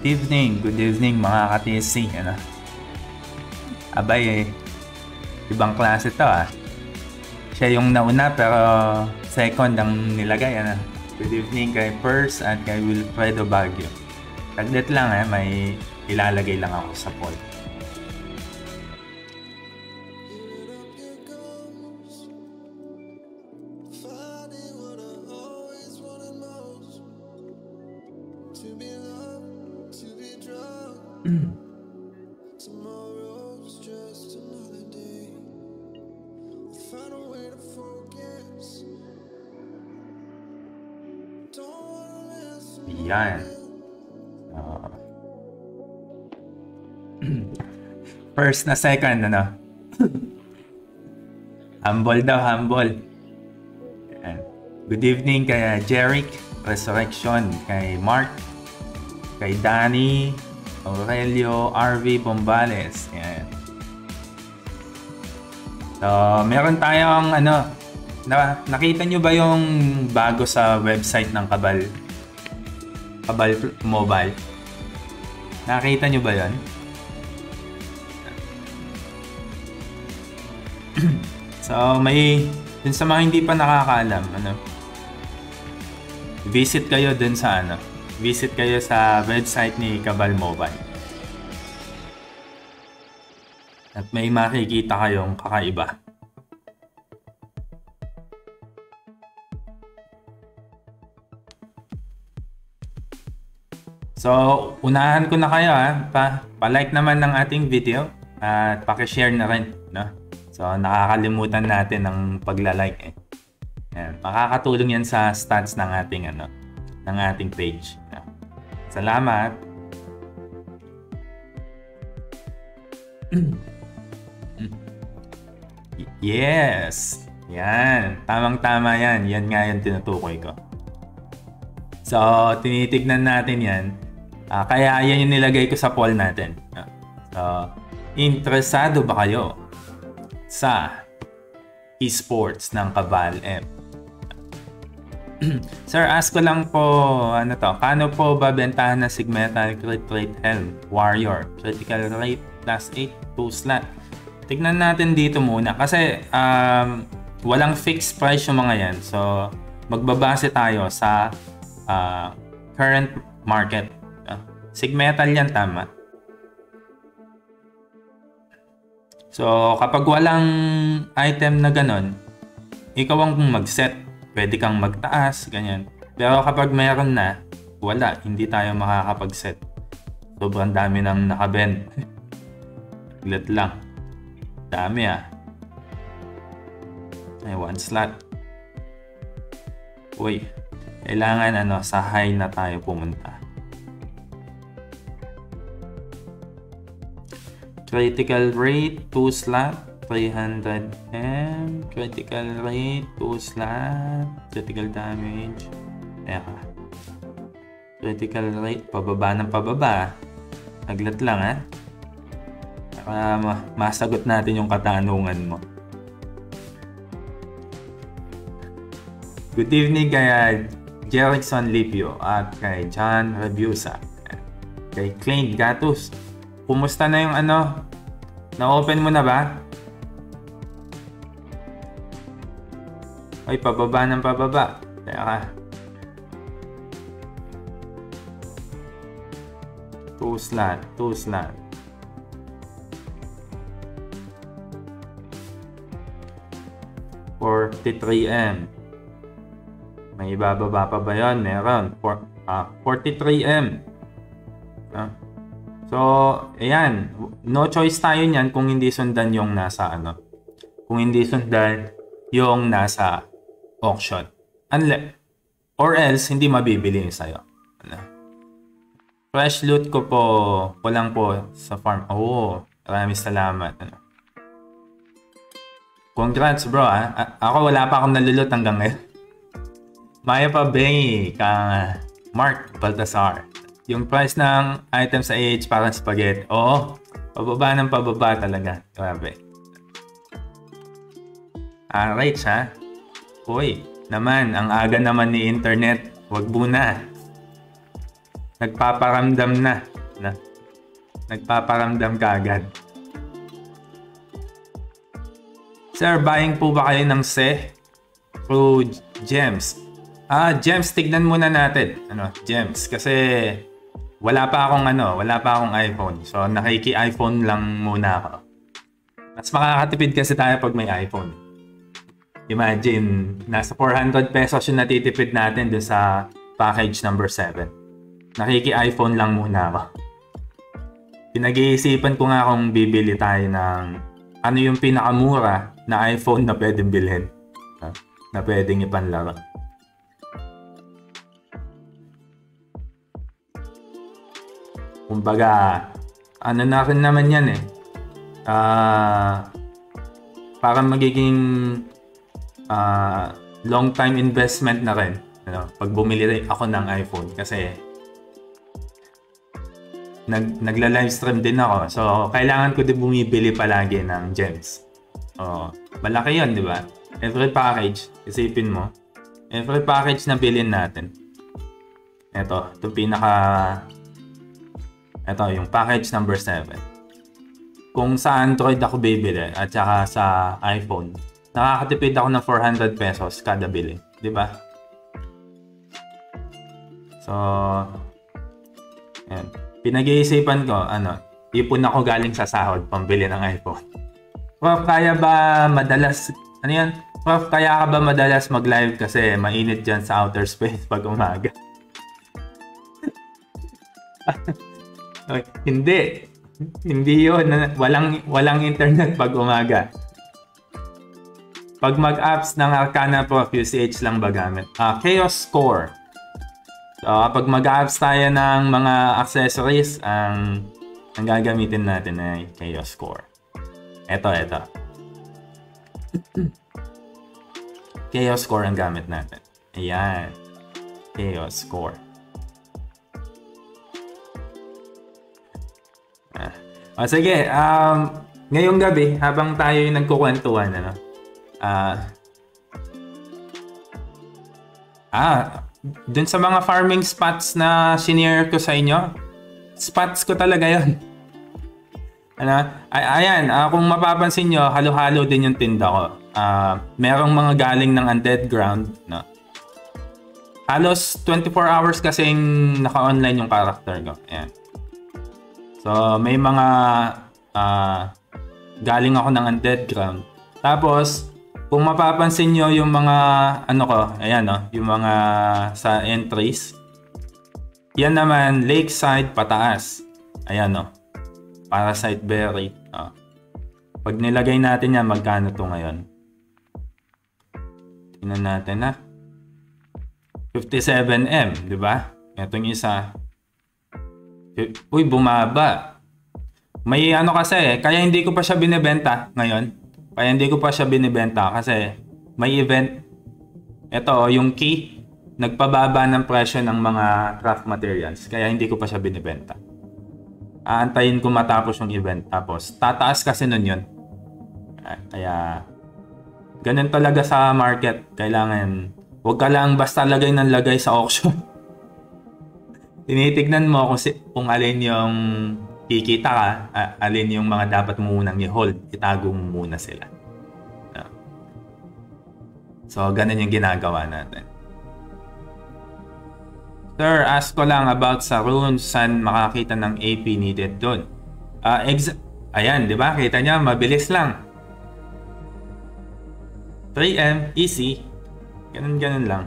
Good evening, good evening mga ka-TSC. Ano? Abay, eh, ibang klase to ah. Siya yung nauna pero second ang nilagay. Ano? Good evening kay Pers at kay Wilfredo Baguio. Taglit lang eh, may ilalagay lang ako sa poll. Yan. Uh, first na second, ano? humble daw, humble. Yan. Good evening kay uh, Jeric Resurrection, kay Mark, kay Danny, Aurelio, RV Bombales. Yan. So, meron tayong ano, na, nakita nyo ba yung bago sa website ng Kabal? Kabal Mobile? Nakita nyo ba yan? so, may dun sa mga hindi pa nakakaalam, ano, visit kayo dun sa ano, visit kayo sa website ni Kabal Mobile. At may makikita kayong kakaiba. So, unahan ko na kayo ha. Pa, pa-like naman ng ating video at paki-share na rin, no? So, nakakalimutan natin ng pagla-like eh. Yan. Makakatulong yan sa stats ng ating ano, ng ating page. No? Salamat. yes. Yan. Tamang-tama yan. Yan nga yung tinutukoy ko. So, tinitignan natin yan Uh, kaya yan yung nilagay ko sa poll natin. Uh, interesado ba kayo sa esports ng Kabal M? Sir, ask ko lang po, ano to, paano po babentahan na Sigmetal Crit Rate Helm Warrior? Critical Rate plus 8, 2 slot. Tignan natin dito muna kasi um, walang fixed price yung mga yan. So, magbabase tayo sa uh, current market Sigmetal yan, tama. So, kapag walang item na ganon, ikaw ang mag-set. Pwede kang magtaas, ganyan. Pero kapag mayroon na, wala. Hindi tayo makakapag-set. Sobrang dami nang nakabend. Let lang. Dami ah. Ay, one slot. Uy, kailangan ano, sa high na tayo pumunta. Critical rate, 2 slot, 300M. Critical rate, 2 slot. Critical damage. Teka. Critical rate, pababa ng pababa. Naglat lang ha. Para ma- masagot natin yung katanungan mo. Good evening kay Jerickson Lipio at kay John Rebusa. Kay Clint Gatus. Kumusta na yung ano? Na-open mo na ba? Ay, pababa ng pababa. Teka. Two slot. Two slot. Forty-three M. May ibababa pa ba yun? Meron. For, uh, 43M. Ah. So, ayan. No choice tayo niyan kung hindi sundan yung nasa ano. Kung hindi sundan yung nasa auction. Unless, or else, hindi mabibili sa'yo. Ano? Fresh loot ko po, walang po sa farm. Oh, maraming salamat. Ano? Congrats bro ah. Ako wala pa akong nalulot hanggang ngayon. Maya pa Bengi, kang Mark Baltasar. Yung price ng item sa AH parang spaghetti. Oo, pababa ng pababa talaga. Grabe. Alright ha. Uy, naman, ang aga naman ni internet. Wag muna. nagpaparamdam na. na nagpaparamdam ka agad. Sir, buying po ba kayo ng SE through Gems? Ah, Gems, tignan muna natin. Ano, Gems. Kasi wala pa akong ano, wala pa akong iPhone. So, nakiki-iPhone lang muna ako. Mas makakatipid kasi tayo pag may iPhone. Imagine, nasa 400 pesos yung natitipid natin doon sa package number 7. Nakiki-iPhone lang muna ako. Pinag-iisipan ko nga kung bibili tayo ng ano yung pinakamura na iPhone na pwedeng bilhin. Na pwedeng ipanlaro. Kumbaga, ano na rin naman yan eh. Uh, parang magiging uh, long time investment na rin. Ano, pag bumili ako ng iPhone kasi nag nagla-live stream din ako. So, kailangan ko din bumibili palagi ng gems. Oh, malaki 'yon, 'di ba? Every package, isipin mo, every package na bilhin natin. Ito, ito pinaka ito, yung package number 7. Kung sa Android ako bibili at saka sa iPhone, nakakatipid ako ng 400 pesos kada bili. Di ba? So, yan. Pinag-iisipan ko, ano, ipon ako galing sa sahod pambili ng iPhone. Prof, kaya ba madalas, ano yan? Prof, kaya ka ba madalas mag-live kasi mainit dyan sa outer space pag umaga? okay, hindi. Hindi yun. Walang, walang internet pag umaga. Pag mag-apps ng Arcana Prof, UCH lang ba gamit? Uh, Chaos Core. So, kapag mag-apps tayo ng mga accessories, ang, ang gagamitin natin ay Chaos Core. Ito, ito. Chaos Core ang gamit natin. Ayan. Chaos Core. O sige, um, ngayong gabi, habang tayo yung nagkukwentuhan, ano, ah, uh, ah, dun sa mga farming spots na senior ko sa inyo, spots ko talaga yon. Ano? Ay, ayan, uh, kung mapapansin nyo, halo-halo din yung tinda ko. Uh, merong mga galing ng undead ground. No? Halos 24 hours kasing naka-online yung character ko. Ayan. So, may mga uh, galing ako ng undead ground. Tapos, kung mapapansin nyo yung mga, ano ko, ayan no, yung mga sa entries, yan naman, lakeside pataas. Ayan no, parasite berry. Oh. Pag nilagay natin yan, magkano to ngayon? Tingnan natin na. 57M, di ba? Itong isa. Uy, bumaba. May ano kasi, kaya hindi ko pa siya binebenta ngayon. Kaya hindi ko pa siya binibenta kasi may event. Ito, yung key, nagpababa ng presyo ng mga craft materials. Kaya hindi ko pa siya binibenta. Aantayin ko matapos yung event. Tapos, tataas kasi nun yun. Kaya, ganun talaga sa market. Kailangan, huwag ka lang basta lagay ng lagay sa auction. Tinitignan mo kung, si, kung alin yung kikita ka, alin yung mga dapat mo munang i-hold, itago mo muna sila. No? So, ganun yung ginagawa natin. Sir, ask ko lang about sa runes, saan makakita ng AP needed doon? Uh, ex- Ayan, di ba? Kita niya, mabilis lang. 3M, easy. Ganun-ganun lang.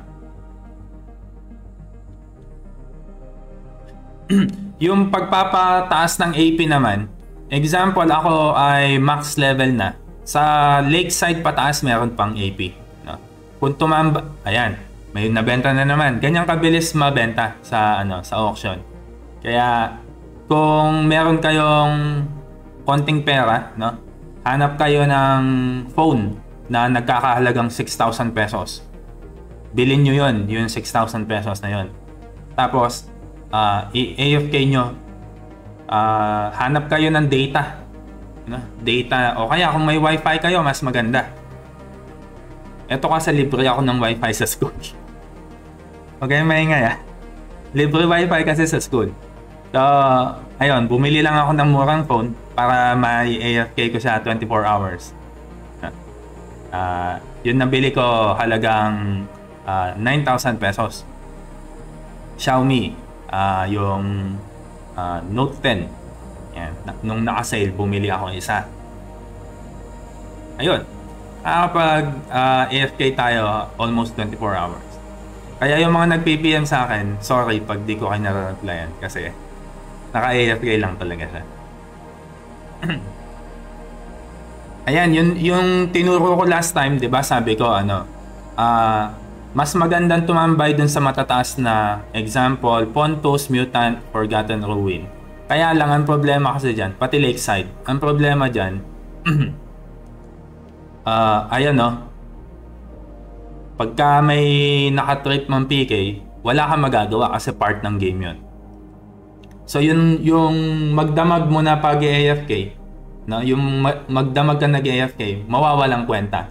yung pagpapataas ng AP naman, example ako ay max level na. Sa lakeside pataas meron pang AP. No? Kung tumamba, ayan, may nabenta na naman. Ganyang kabilis mabenta sa ano sa auction. Kaya kung meron kayong konting pera, no? Hanap kayo ng phone na nagkakahalagang 6,000 pesos. Bilhin nyo yun, yung 6,000 pesos na yun. Tapos, uh, AFK nyo, uh, hanap kayo ng data. No? Data, o kaya kung may wifi kayo, mas maganda. Ito kasi libre ako ng wifi sa school. Okay, maingay ah. libre wifi kasi sa school. So, ayun, bumili lang ako ng murang phone para may AFK ko siya 24 hours. Uh, yun nabili ko halagang uh, 9,000 pesos. Xiaomi, uh, yung uh, Note 10. Yan. Nung naka-sale, bumili ako isa. Ayun. Nakakapag uh, AFK tayo almost 24 hours. Kaya yung mga nag-PPM sa akin, sorry pag di ko kayo nare-replyan kasi Naka-AFK lang talaga siya. Ayan, yun, yung tinuro ko last time, di ba, sabi ko, ano, uh, mas magandang tumambay dun sa matataas na example, Pontos, Mutant, Forgotten Ruin. Kaya lang, ang problema kasi dyan, pati Lakeside, ang problema dyan, uh, ayan no, pagka may nakatrip mang PK, wala kang magagawa kasi part ng game yun. So yun yung magdamag mo na pag AFK, no, yung magdamag ka nag-AFK, mawawalang kwenta.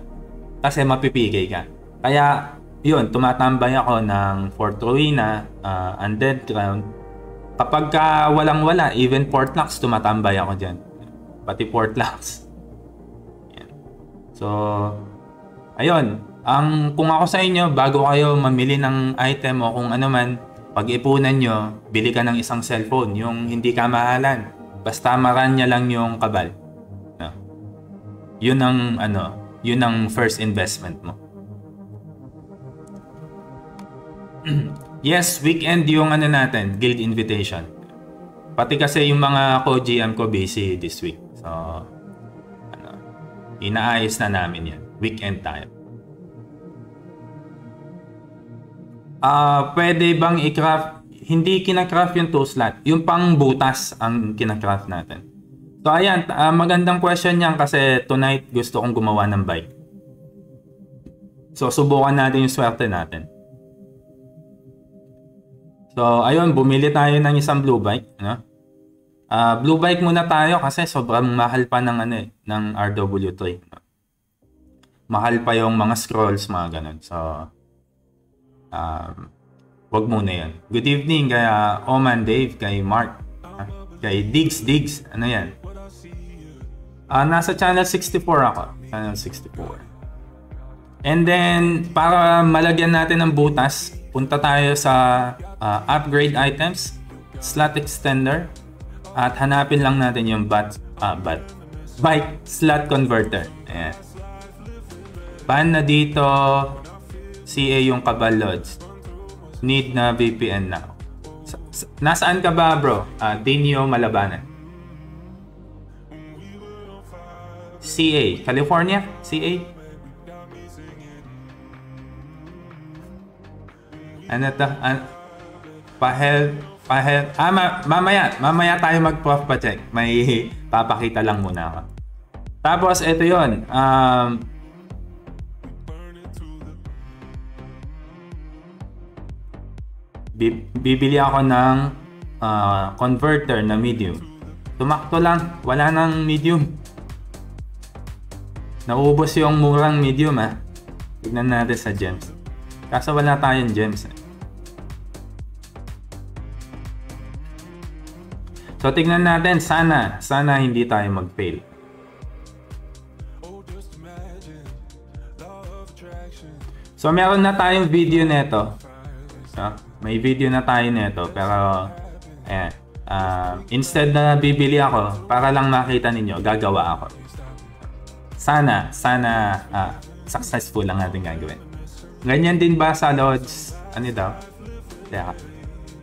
Kasi mapipigay ka. Kaya yun, tumatambay ako ng Fort Ruina, uh, Undead Ground. Kapag ka walang-wala, even Port Lux, tumatambay ako dyan. Pati Port Lux. Yan. So, ayun. Ang, kung ako sa inyo, bago kayo mamili ng item o kung ano man, pag-ipunan nyo, bili ka ng isang cellphone, yung hindi ka mahalan. Basta maranya lang yung kabal. No? Yun ang ano, yun ang first investment mo. yes, weekend yung ano natin, guild invitation. Pati kasi yung mga co-GM ko busy this week. So, ano, inaayos na namin yan. Weekend time. uh, pwede bang i-craft, hindi kina-craft yung two slot, yung pang butas ang kina-craft natin. So ayan, uh, magandang question yan kasi tonight gusto kong gumawa ng bike. So subukan natin yung swerte natin. So ayun, bumili tayo ng isang blue bike. No? Uh, blue bike muna tayo kasi sobrang mahal pa ng ano eh, ng RW3. No? Mahal pa yung mga scrolls, mga ganun. So um, wag muna yan. Good evening kay uh, Oman Dave, kay Mark, uh, kay Diggs Diggs, ano yan? Uh, nasa channel 64 ako. Channel 64. And then, para malagyan natin ng butas, punta tayo sa uh, upgrade items, slot extender, at hanapin lang natin yung bat, uh, bat, bike slot converter. Ayan. Ban na dito, CA yung Cabal Lodge. Need na VPN na. Nasaan ka ba bro? Uh, Dinio Malabanan. CA, California? CA? Ano to? An pahel, pahel. Ah, ma mamaya, mamaya tayo mag-prof pa check. May papakita lang muna ako. Tapos, ito yon Um, bibili ako ng uh, converter na medium. Tumakto lang, wala nang medium. Naubos yung murang medium ah. Tignan natin sa gems. Kaso wala tayong gems eh. So tignan natin, sana, sana hindi tayo mag-fail. So meron na tayong video nito. So, may video na tayo nito pero ayan, uh, instead na bibili ako para lang makita ninyo, gagawa ako. Sana, sana uh, successful lang natin gagawin. Ganyan din ba sa Lodge? Ano daw? Teka.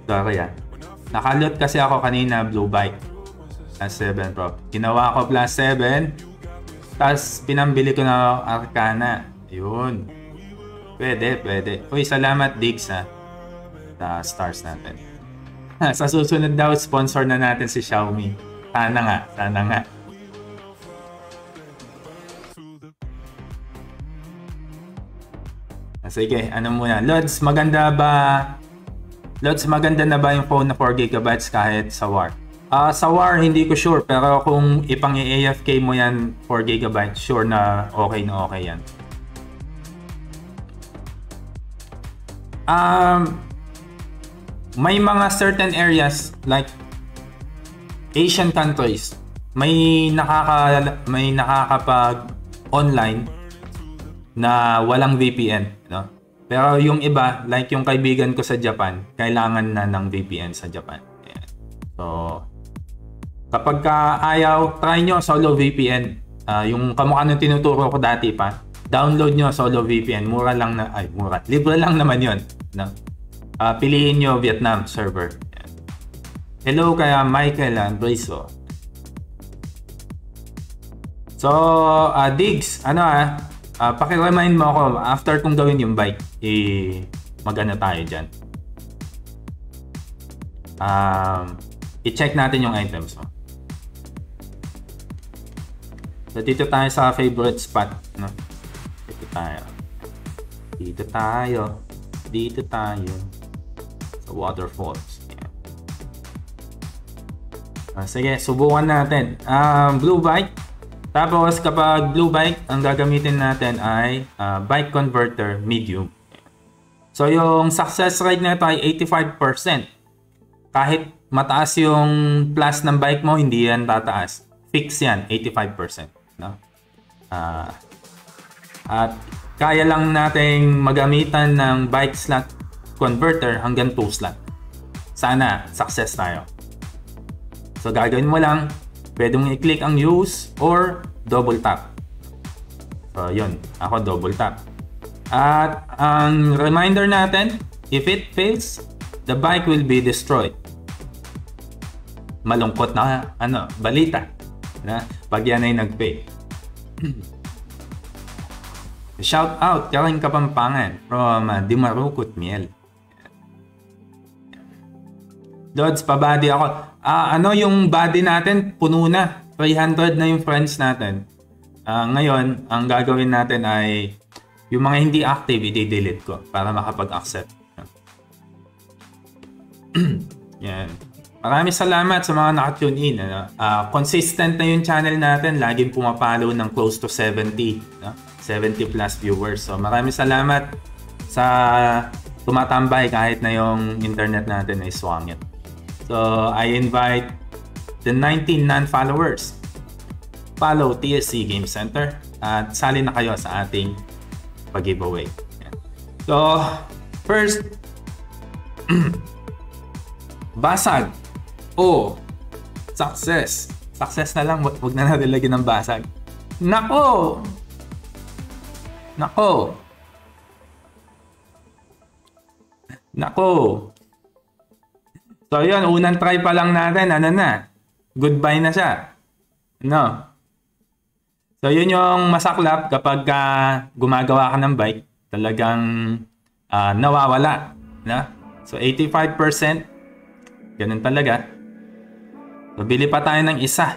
Sorry yan. Nakalot kasi ako kanina blue bike. Plus 7 Pro. Ginawa ko plus 7. Tapos pinambili ko na Arcana. Yun. Pwede, pwede. Uy, salamat Diggs ha uh, stars natin. sa susunod daw, sponsor na natin si Xiaomi. Sana nga, sana nga. Sige, ano muna. Lods, maganda ba? Lods, maganda na ba yung phone na 4GB kahit sa War? Uh, sa War, hindi ko sure. Pero kung ipang AFK mo yan 4GB, sure na okay na okay yan. Um, may mga certain areas like Asian countries may nakaka may nakakapag online na walang VPN? Pero yung iba, like yung kaibigan ko sa Japan, kailangan na ng VPN sa Japan. Ayan. So, kapag ka ayaw, try nyo solo VPN. Uh, ah, yung kamukha ng tinuturo ko dati pa, download nyo solo VPN. Mura lang na, ay mura, libre lang naman yon No? Uh, piliin nyo Vietnam server. Ayan. Hello kaya Michael and Briso. So, uh, Diggs, ano ah, uh, paki-remind mo ako after kong gawin yung bike eh, magana tayo dyan. Um, i-check natin yung items mo. So, dito tayo sa favorite spot. No? Dito tayo. Dito tayo. Dito tayo. Sa waterfalls. Yeah. Uh, sige, subukan natin. Um, blue bike. Tapos kapag blue bike, ang gagamitin natin ay uh, bike converter medium. So yung success rate nito ay 85%. Kahit mataas yung plus ng bike mo, hindi yan tataas. Fix yan, 85%. No? Uh, at kaya lang nating magamitan ng bike slot converter hanggang 2 slot. Sana success tayo. So gagawin mo lang, pwede mong i-click ang use or double tap. So yun, ako double tap. At ang reminder natin, if it fails, the bike will be destroyed. Malungkot na ano, balita na pag yan ay nag-fail. Shout out Karing Kapampangan from uh, Dimarukot Miel. Dods, pabody ako. Ah, ano yung body natin? Puno na. 300 na yung friends natin. Uh, ngayon, ang gagawin natin ay yung mga hindi active, i-delete ko para makapag-accept. Yan. Maraming salamat sa mga naka-tune in. Ano? Uh, consistent na yung channel natin. Laging pumapalo ng close to 70. No? 70 plus viewers. So maraming salamat sa tumatambay kahit na yung internet natin ay swangit. So I invite the 19 non-followers. Follow TSC Game Center at sali na kayo sa ating pag-giveaway. So, first, basag o success. Success na lang, wag na natin lagyan ng basag. Nako! Nako! Nako! So, yun, unang try pa lang natin, ano na, goodbye na siya. No? So yun yung masaklap kapag uh, gumagawa ka ng bike, talagang uh, nawawala. Na? So 85%, ganun talaga. So bili pa tayo ng isa.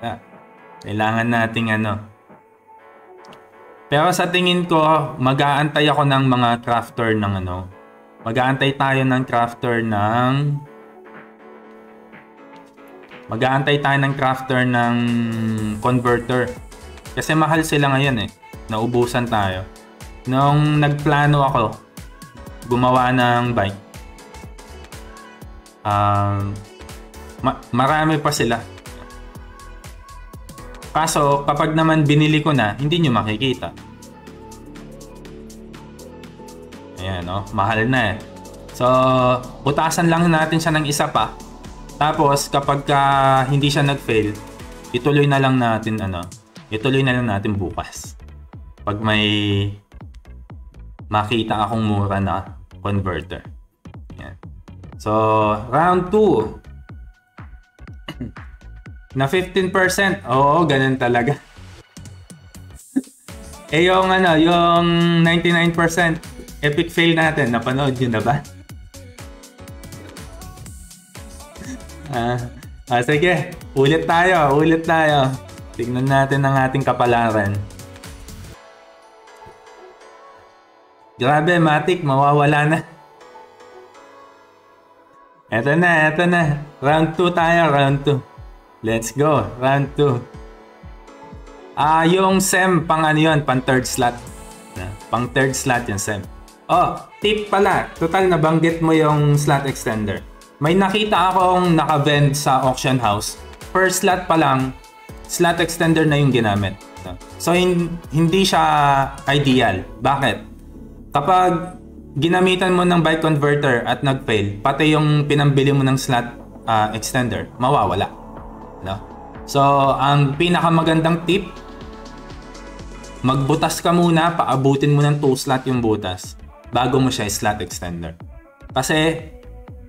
Uh, kailangan nating ano. Pero sa tingin ko, mag-aantay ako ng mga crafter ng ano. Mag-aantay tayo ng crafter ng Mag-aantay tayo ng crafter ng converter. Kasi mahal sila ngayon eh. Naubusan tayo. Nung nagplano ako, gumawa ng bike. Um, ma- marami pa sila. Kaso, kapag naman binili ko na, hindi nyo makikita. Oh, mahal na eh. So, butasan lang natin siya ng isa pa tapos kapag ka hindi siya nag-fail, ituloy na lang natin ano, ituloy na lang natin bukas. Pag may makita akong mura na converter. Yan. So, round 2. na 15%. Oo, ganun talaga. eh yung ano, yung 99% epic fail natin, napanood nyo na ba? Ah, ah, sige, ulit tayo, ulit tayo. Tingnan natin ang ating kapalaran. Grabe, Matic, mawawala na. Eto na, eto na. Round 2 tayo, round 2. Let's go, round 2. Ah, yung SEM, pang ano yun, pang third slot. Pang third slot yung SEM. Oh, tip pala. Total nabanggit mo yung slot extender. May nakita akong naka-vend sa auction house. Per slot pa lang, slot extender na yung ginamit. So, hin- hindi siya ideal. Bakit? Kapag ginamitan mo ng bike converter at nag-fail, pati yung pinambili mo ng slot uh, extender, mawawala. No? So, ang pinakamagandang tip, magbutas ka muna, paabutin mo ng 2 slot yung butas bago mo siya slot extender. Kasi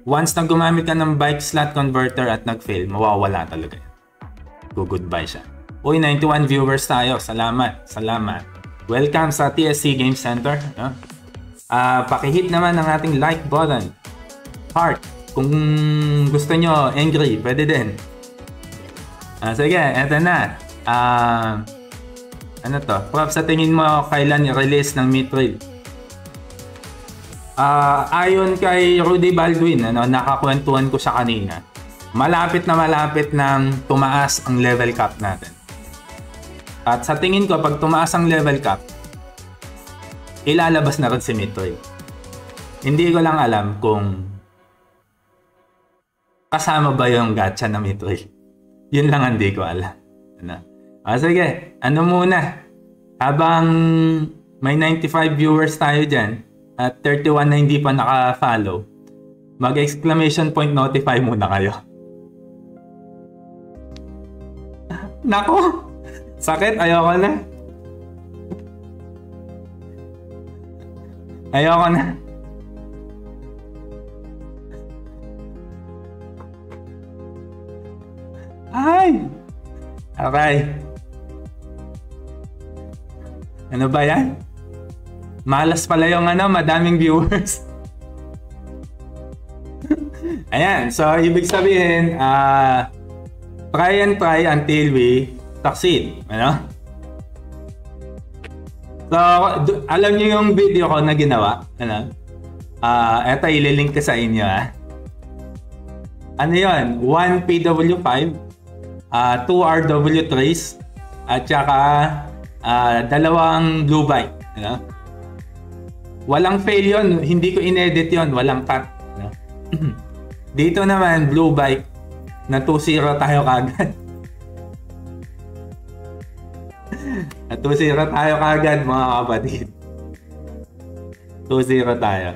once na gumamit ka ng bike slot converter at nag-fail, mawawala talaga yan. Go goodbye siya. Uy, 91 viewers tayo. Salamat. Salamat. Welcome sa TSC Game Center. No? Uh, pakihit naman ang ating like button. Heart. Kung gusto nyo, angry, pwede din. Uh, sige, eto na. Uh, ano to? Prop, sa tingin mo kailan i-release ng Mithril? Uh, ayon kay Rudy Baldwin, ano, nakakwentuhan ko sa kanina, malapit na malapit nang tumaas ang level cap natin. At sa tingin ko, pag tumaas ang level cap, ilalabas na rin si Metroid. Hindi ko lang alam kung kasama ba yung gacha na Metroid. Yun lang hindi ko alam. Ano? Ah, sige, ano muna? Habang may 95 viewers tayo dyan, at 31 na hindi pa naka-follow, mag-exclamation point notify muna kayo. Nako! Sakit, ayoko na. Ayoko na. Ay! Okay. Ano ba yan? Malas pala yung ano, madaming viewers. Ayan, so ibig sabihin, uh, try and try until we succeed. Ano? So, alam niyo yung video ko na ginawa? Ano? Uh, eto, ililink ko sa inyo. Ah. Ano yon? 1 PW5, uh, 2 RW3s, at saka uh, dalawang blue bike. Ano? Walang fail yon, hindi ko inedit yon, walang cut. No? Dito naman, blue bike, na 2-0 tayo kagad. At 2-0 tayo kagad mga kapatid. 2-0 tayo.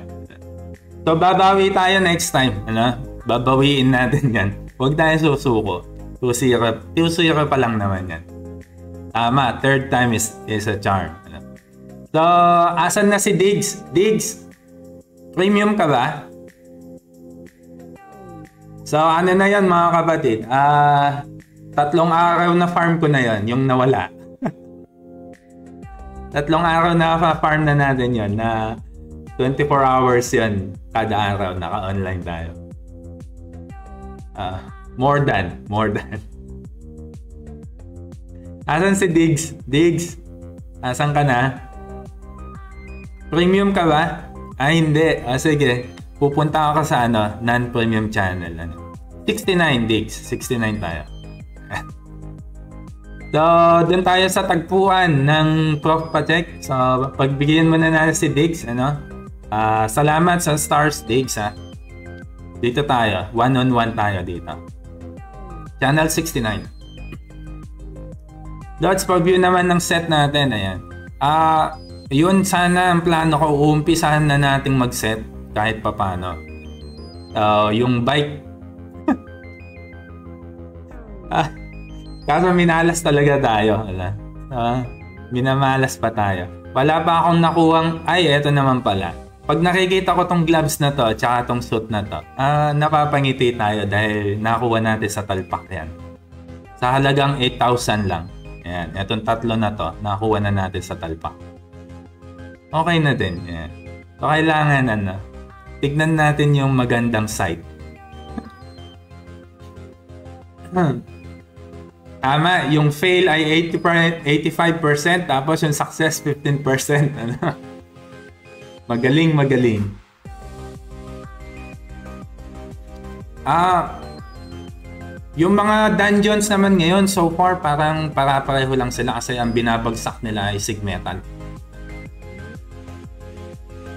So babawi tayo next time. Ano? Babawiin natin yan. Huwag tayo susuko. 2-0. 2-0 pa lang naman yan. Tama, third time is, is a charm. So, asan na si Diggs? Diggs, premium ka ba? So, ano na yan mga kapatid? Ah, uh, tatlong araw na farm ko na yon yung nawala. tatlong araw na farm na natin yon na 24 hours yon kada araw naka-online tayo. Uh, more than, more than. Asan si Diggs? Diggs, asan ka na? Premium ka ba? Ah, hindi. Ah, sige. Pupunta ako sa ano, non-premium channel. Ano. 69 gigs. 69 tayo. so, doon tayo sa tagpuan ng Prof. Patek. So, pagbigyan mo na natin si Diggs. Ano? Uh, salamat sa Stars Diggs. Ha? Dito tayo. One-on-one tayo dito. Channel 69. Dots, pag-view naman ng set natin. Ayan. Ah... yun sana ang plano ko uumpisahan na nating mag-set kahit papano. Uh, yung bike ah, kaso minalas talaga tayo. Wala. Uh, minamalas pa tayo. Wala pa akong nakuhang, ay, eto naman pala. Pag nakikita ko tong gloves na to, tsaka tong suit na to, uh, napapangiti tayo dahil nakuha natin sa talpak yan. Sa halagang 8,000 lang. Ayan, etong tatlo na to, nakuha na natin sa talpak okay na din. Yeah. So, kailangan ano, tignan natin yung magandang site. hmm. Tama, yung fail ay 80%, 85% tapos yung success 15%. Ano? Magaling, magaling. Ah, yung mga dungeons naman ngayon so far parang para-pareho lang sila kasi ang binabagsak nila ay sig metal.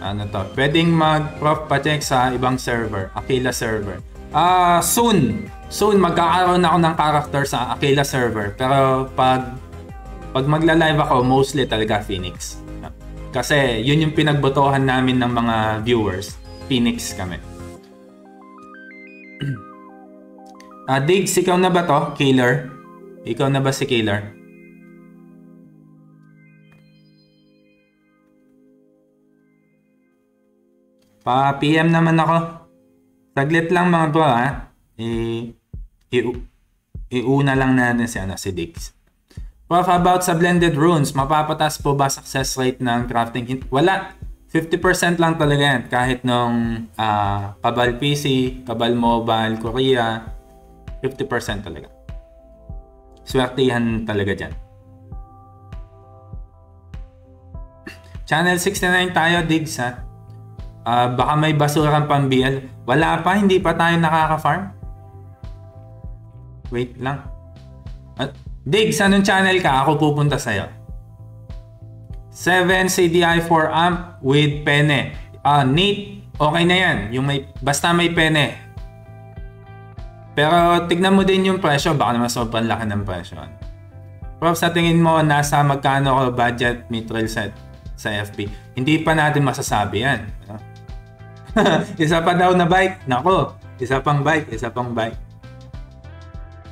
Ano to, pwedeng mag-prof pa-check sa ibang server, Aquila server. Ah, uh, soon, soon magkakaroon ako ng character sa Aquila server. Pero pag pag magla-live ako, mostly talaga Phoenix. Kasi yun yung pinagbotohan namin ng mga viewers. Phoenix kami. Ah, uh, Diggs, ikaw na ba to? Killer? Ikaw na ba si Killer? Pa-PM naman ako. Saglit lang mga bro ha. I, i, iuna lang natin si, ano, si Diggs. Prof, about sa blended runes, mapapatas po ba success rate ng crafting? Wala. 50% lang talaga yan. Kahit nung uh, Kabal PC, Kabal Mobile, Korea, 50% talaga. Swertihan talaga dyan. Channel 69 tayo, Diggs ha. Uh, baka may basurang pambiyan. Wala pa, hindi pa tayo nakaka-farm. Wait lang. Uh, Diggs, anong channel ka? Ako pupunta sa'yo. 7 CDI 4 amp with pene. Uh, Nate, okay na yan. Yung may, basta may pene. Pero tignan mo din yung presyo. Baka naman sobrang laki ng presyo. Prof, sa tingin mo, nasa magkano ko budget mitral set sa FP? Hindi pa natin masasabi yan. isa pa daw na bike. Nako, isa pang bike, isa pang bike.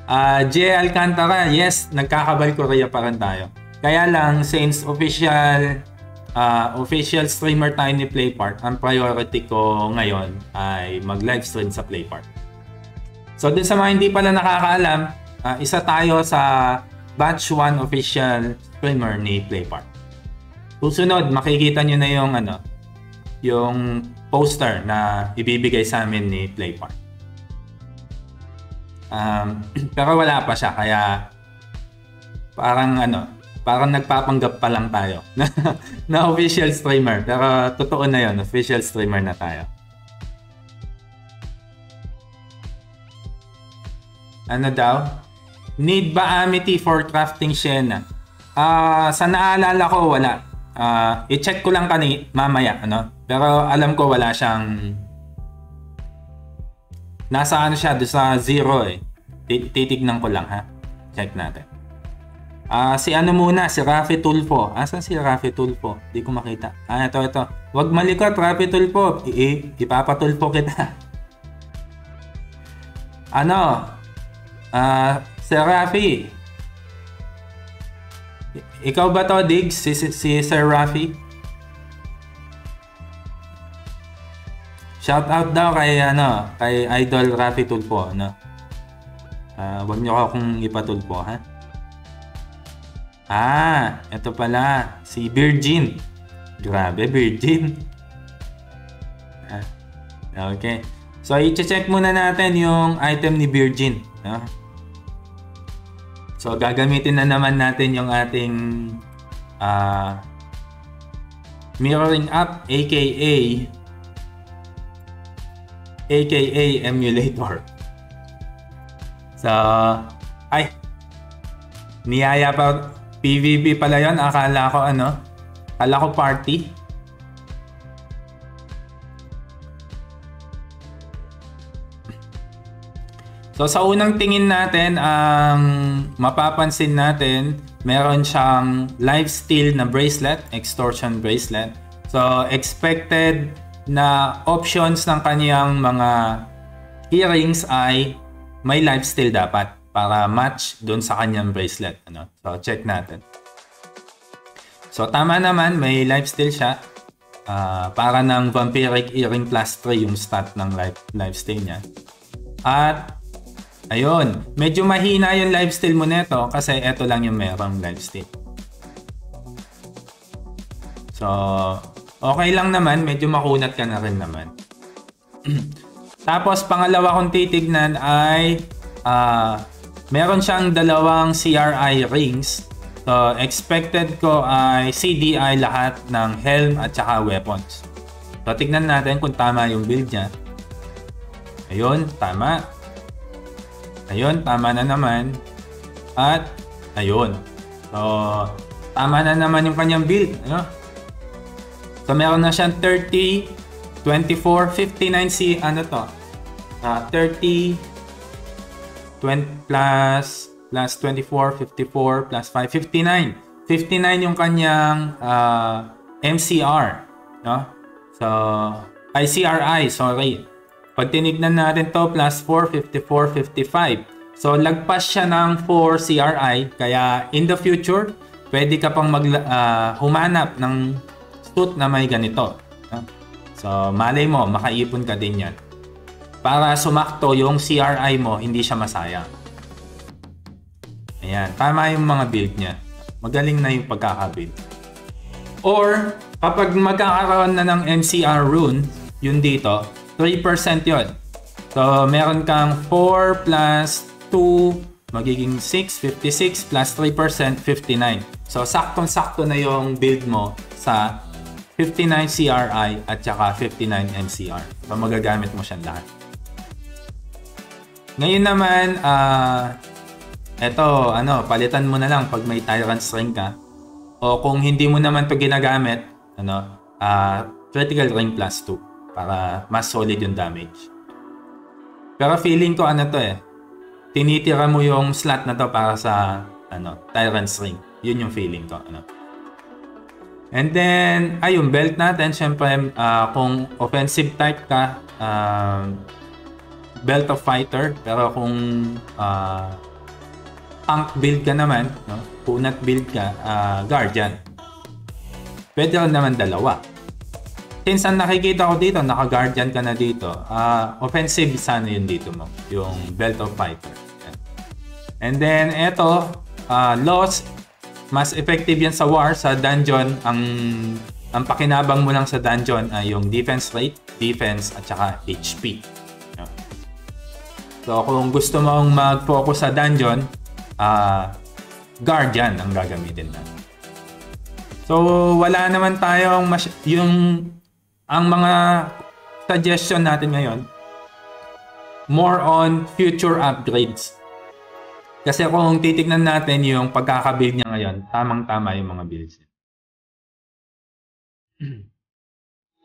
Uh, J. Alcantara, yes, nagkakabal Korea pa rin tayo. Kaya lang, since official uh, official streamer tayo ni Playpart, ang priority ko ngayon ay mag-live stream sa Playpart. So, dun sa mga hindi pala nakakaalam, uh, isa tayo sa batch 1 official streamer ni Playpart. Susunod, makikita nyo na yung ano, yung poster na ibibigay sa amin ni Playpart. Um, pero wala pa siya kaya parang ano, parang nagpapanggap pa lang tayo na, na official streamer. Pero totoo na yon official streamer na tayo. Ano daw? Need ba Amity for crafting Shena? Ah, uh, sa naalala ko wala. Uh, i-check ko lang kani mamaya ano. Pero alam ko wala siyang Nasa ano siya, doon sa zero eh. Titignan ko lang ha. Check natin. Ah, uh, si ano muna, si Rafi Tulfo. Asan si Rafi Tulfo? Hindi ko makita. Ah, ito, ito. Huwag malikot, Rafi Tulfo. I, I ipapatulfo kita. ano? Ah, uh, si Rafi. Ikaw ba to, Diggs? Si, si, si Sir Rafi? Shout out daw kay ano, kay Idol Rafi Tulpo, ano. Uh, wag niyo akong ipatulpo, ha? Ah, ito pala, si Virgin. Grabe, Virgin. Ah, okay. So, i-check muna natin yung item ni Virgin. No? So, gagamitin na naman natin yung ating uh, mirroring app, aka aka emulator. So, ay, niyaya pa, PVP pala yon Akala ko ano, akala ko party. So sa unang tingin natin, ang mapapansin natin, meron siyang lifesteal na bracelet, extortion bracelet. So expected na options ng kaniyang mga earrings ay may lifestyle dapat para match doon sa kanyang bracelet. Ano? So, check natin. So, tama naman, may lifestyle siya. Uh, para ng vampiric earring plus 3 yung stat ng life, lifestyle niya. At, ayun, medyo mahina yung lifestyle mo neto kasi ito lang yung merong lifestyle. So, Okay lang naman, medyo makunat ka na rin naman. Tapos pangalawa kong titignan ay uh, meron siyang dalawang CRI rings. So expected ko ay CDI lahat ng helm at saka weapons. So tignan natin kung tama yung build niya. Ayun, tama. Ayun, tama na naman. At ayun. So tama na naman yung kanyang build. Ano? So meron na siyang 30, 24, 59 si ano to? Uh, 30 20 plus plus 24, 54 plus 5, 59. 59 yung kanyang uh, MCR, no? So, ay CRI, sorry. Pag tinignan natin to plus 4, 54, 55. So, lagpas siya ng 4 CRI, kaya in the future, pwede ka pang mag, uh, humanap ng suit na may ganito. No? So, malay mo, makaipon ka din yan. Para sumakto yung CRI mo, hindi siya masayang. Ayan, tama yung mga build niya. Magaling na yung pagkakabuild. Or, kapag magkakaroon na ng MCR rune, yun dito, 3% yun. So, meron kang 4 plus 2, magiging 6, 56 plus 3%, 59. So, saktong-sakto na yung build mo sa 59 CRI at saka 59 MCR. So, magagamit mo siya lahat. Ngayon naman, uh, eto, ano, palitan mo na lang pag may Tyrant String ka. O kung hindi mo naman to ginagamit, ano, uh, Critical Ring plus 2 para mas solid yung damage. Pero feeling ko ano to eh, tinitira mo yung slot na to para sa ano, Tyrant String. Yun yung feeling ko. Ano. And then, ay, yung belt natin, syempre, uh, kung offensive type ka, uh, belt of fighter. Pero kung uh, tank build ka naman, no? punat build ka, uh, guardian. Pwede naman dalawa. Since ang nakikita ko dito, naka-guardian ka na dito, uh, offensive sana yun dito mo, yung belt of fighter. And then, eto, uh, loss, mas effective yan sa war, sa dungeon, ang ang pakinabang mo lang sa dungeon ay yung defense rate, defense, at saka HP. So, kung gusto mong mag-focus sa dungeon, uh, guardian ang gagamitin natin. So, wala naman tayong mas- yung ang mga suggestion natin ngayon more on future upgrades. Kasi kung titignan natin yung pagkakabuild niya ngayon, tamang-tama yung mga builds niya.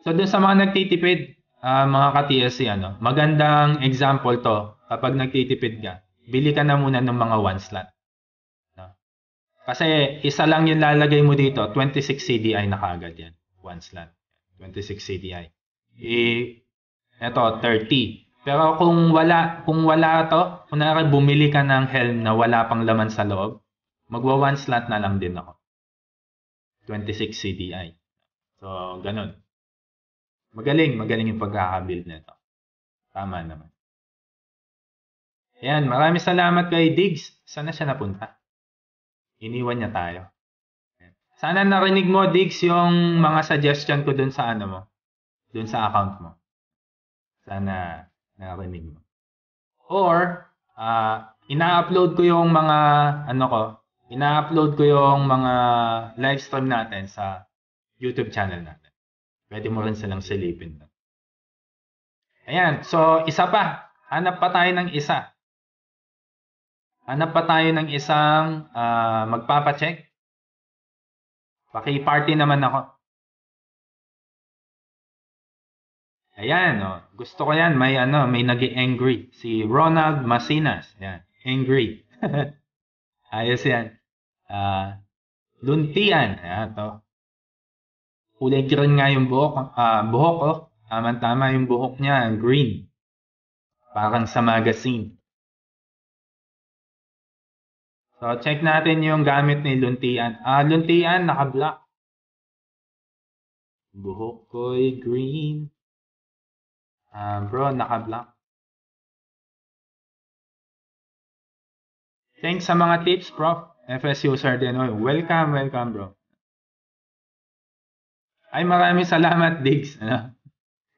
so, dun sa mga nagtitipid, uh, mga ka-TSC, ano, magandang example to kapag nagtitipid ka bili ka na muna ng mga one slot. No? Kasi isa lang yung lalagay mo dito, 26 CDI na kagad yan. One slot. 26 CDI. I, eto, 30. Pero kung wala, kung wala to, kunwari bumili ka ng helm na wala pang laman sa loob, magwa one slot na lang din ako. 26 CDI. So, ganun. Magaling, magaling yung pagkakabuild nito. Tama naman. Ayan, maraming salamat kay Diggs. Sana siya napunta? Iniwan niya tayo. Sana narinig mo, Diggs, yung mga suggestion ko dun sa ano mo. Dun sa account mo. Sana narinig mo. Or, uh, ina-upload ko yung mga, ano ko, ina-upload ko yung mga live stream natin sa YouTube channel natin. Pwede mo rin silang silipin. Ayan, so isa pa. Hanap pa tayo ng isa. Hanap pa tayo ng isang uh, magpapacheck. Paki-party naman ako. Ayan, oh. gusto ko yan. May ano, may nag angry Si Ronald Masinas. Ayan, angry. Ayos yan. Uh, luntian. Ayan, to. Kulay green nga yung buhok. Uh, buhok, oh. Tama-tama yung buhok niya, green. Parang sa magazine. So, check natin yung gamit ni Luntian. Ah, Luntian, naka-black. Buhok ko'y green. Ah, bro, naka-black. Thanks sa mga tips, Prof. FS user din. Oh, welcome, welcome, bro. Ay, maraming salamat, Diggs. Ano?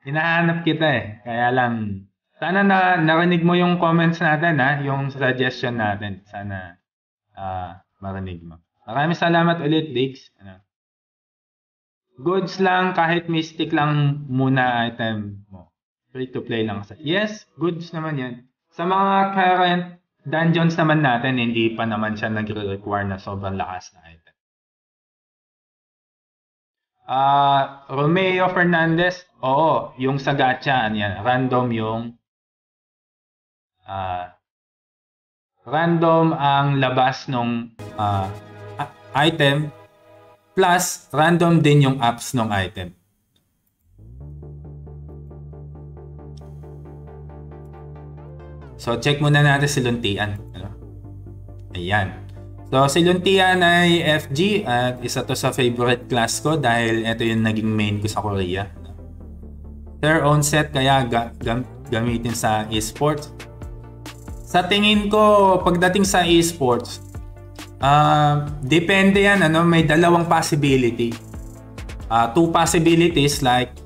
Hinahanap kita eh. Kaya lang, sana na narinig mo yung comments natin, ha? Yung suggestion natin. Sana uh, marinig mo. Maraming salamat ulit, Diggs. Ano? Goods lang, kahit mystic lang muna item mo. Free to play lang. Yes, goods naman yan. Sa mga current dungeons naman natin, hindi pa naman siya nagre-require na sobrang lakas na item. Ah, Romeo Fernandez, oo, yung sa gacha, ano yan, random yung ah random ang labas nung ah, a- item plus random din yung apps nung item. So check muna natin si Luntian. Ano? Ayan. So si Luntian ay FG at isa to sa favorite class ko dahil ito yung naging main ko sa Korea. Their own set kaya ga- gam- gamitin sa esports. Sa tingin ko, pagdating sa esports, ah depende yan, ano, may dalawang possibility. Ah, two possibilities like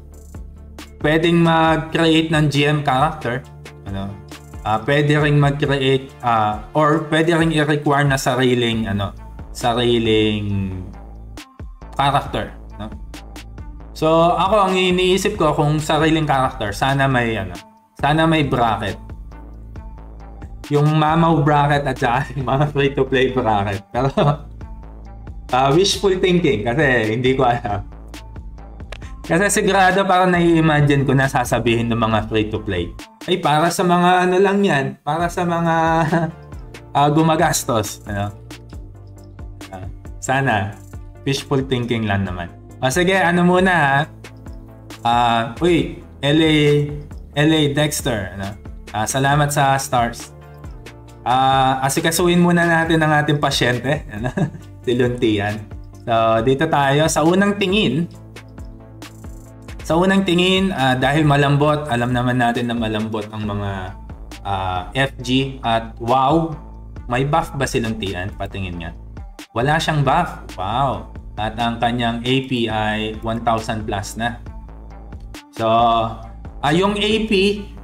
pwedeng mag-create ng GM character, ano, ah pwede ring mag-create ah, or pwede ring i-require na sariling ano, sariling character, no? So, ako ang iniisip ko kung sariling character, sana may ano, sana may bracket. Yung mamaw bracket at saka yung mga free-to-play bracket. Pero, ah, wishful thinking kasi hindi ko alam. Kasi sigurado parang nai-imagine ko na sasabihin ng mga free-to-play. Ay, para sa mga ano lang yan. Para sa mga ah, gumagastos. Ano? Ah, sana. Wishful thinking lang naman. O sige, ano muna ha? Ah, uy, LA, LA Dexter. Ano? Ah, salamat sa stars. Ah, asikasuhin muna natin ang ating pasyente. Si Luntian. So, dito tayo sa unang tingin. Sa unang tingin, ah, dahil malambot, alam naman natin na malambot ang mga ah, FG at wow, may buff ba si Luntian? Patingin nga. Wala siyang buff. Wow. At ang kanyang AP ay 1,000 plus na. So, ah yung AP,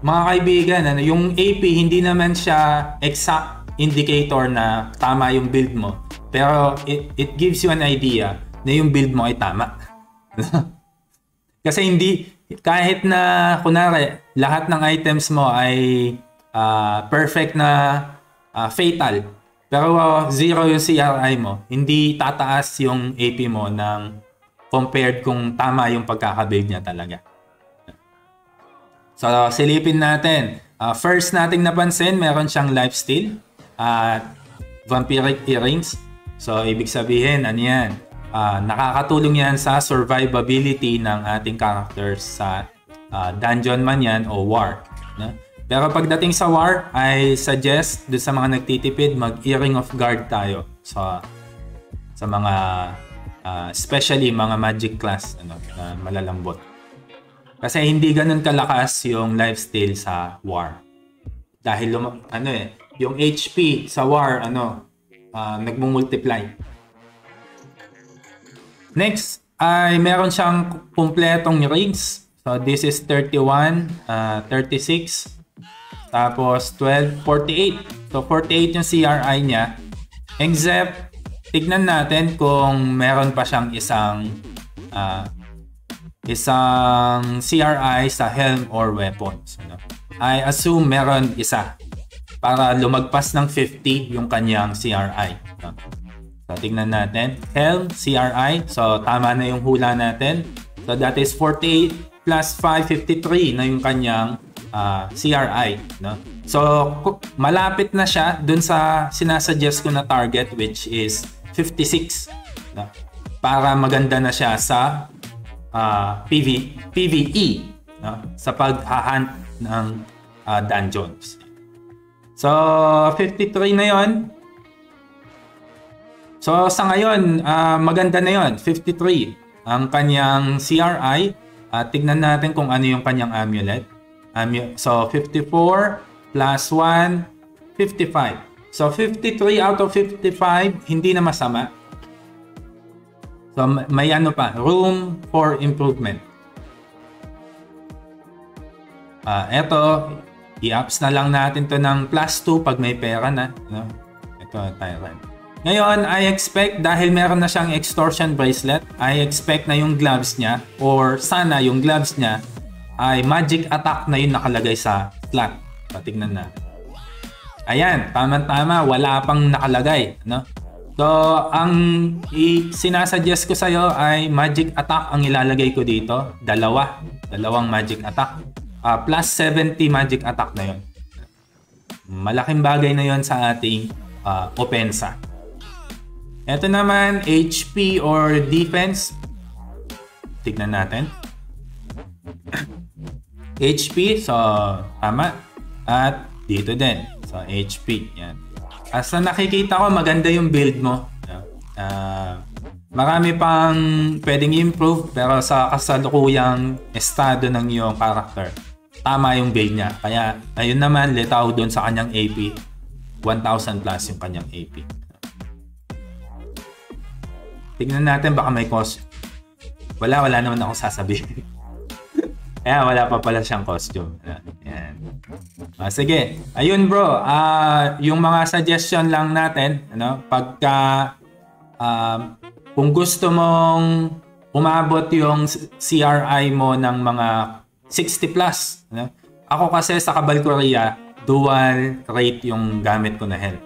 mga kaibigan, ano, yung AP hindi naman siya exact indicator na tama yung build mo. Pero it, it gives you an idea na yung build mo ay tama. Kasi hindi, kahit na, kunwari, lahat ng items mo ay ah, perfect na ah, fatal, pero uh, zero yung CRI mo, hindi tataas yung AP mo ng compared kung tama yung pagkakabuild niya talaga. So, silipin natin. Ah, first nating napansin, meron siyang lifesteal at vampiric earrings. So, ibig sabihin, ano yan? Ah, nakakatulong yan sa survivability ng ating characters sa ah, dungeon man yan o war. No? Pero pagdating sa war, I suggest doon sa mga nagtitipid, mag-earring of guard tayo sa sa mga ah, especially mga magic class ano, na malalambot. Kasi hindi ganun kalakas yung lifesteal sa war. Dahil lum- ano eh, yung HP sa war ano, ah, nagmumultiply. Next ay meron siyang kumpletong rings. So this is 31, ah, 36, tapos 12, 48. So 48 yung CRI niya. Except, tignan natin kung meron pa siyang isang ah, isang CRI sa helm or weapons. Ano? I assume meron isa para lumagpas ng 50 yung kanyang CRI. No? So, tingnan natin. Helm, CRI. So, tama na yung hula natin. So, that is 48 plus 553 na yung kanyang ah, CRI. No? So, malapit na siya dun sa sinasuggest ko na target which is 56. No? Para maganda na siya sa ah, PV, PVE no? sa paghahunt ng ah, dungeons. So, 53 na yon. So, sa ngayon, ah, maganda na yon 53 ang kanyang CRI. At tignan natin kung ano yung kanyang amulet. Amu- so, 54 plus 1, 55. So, 53 out of 55, hindi na masama. So, ma- may ano pa, room for improvement. Ah, eto, i-ups na lang natin to ng plus 2 pag may pera na. No? Ito, Tyrant. Ngayon, I expect dahil meron na siyang extortion bracelet, I expect na yung gloves niya or sana yung gloves niya ay magic attack na yung nakalagay sa slot. So, na. Ayan, tama-tama, wala pang nakalagay. No? So, ang sinasuggest ko sa'yo ay magic attack ang ilalagay ko dito. Dalawa. Dalawang magic attack. Uh, plus 70 magic attack na yon. Malaking bagay na yon sa ating uh, opensa. Ito naman, HP or defense. Tignan natin. HP, so tama. At dito din. So HP, yan. As na nakikita ko, maganda yung build mo. Uh, marami pang pwedeng improve pero sa kasalukuyang estado ng iyong character, tama yung build niya. Kaya ayun naman, litaw doon sa kanyang AP. 1,000 plus yung kanyang AP. Tignan natin baka may cost. Wala, wala naman akong sasabihin. Kaya wala pa pala siyang costume. Yan. Ah, sige. Ayun bro, uh, yung mga suggestion lang natin, ano, pagka uh, kung gusto mong umabot yung CRI mo ng mga 60 plus. Ano? Ako kasi sa Kabal Korea, dual rate yung gamit ko na health.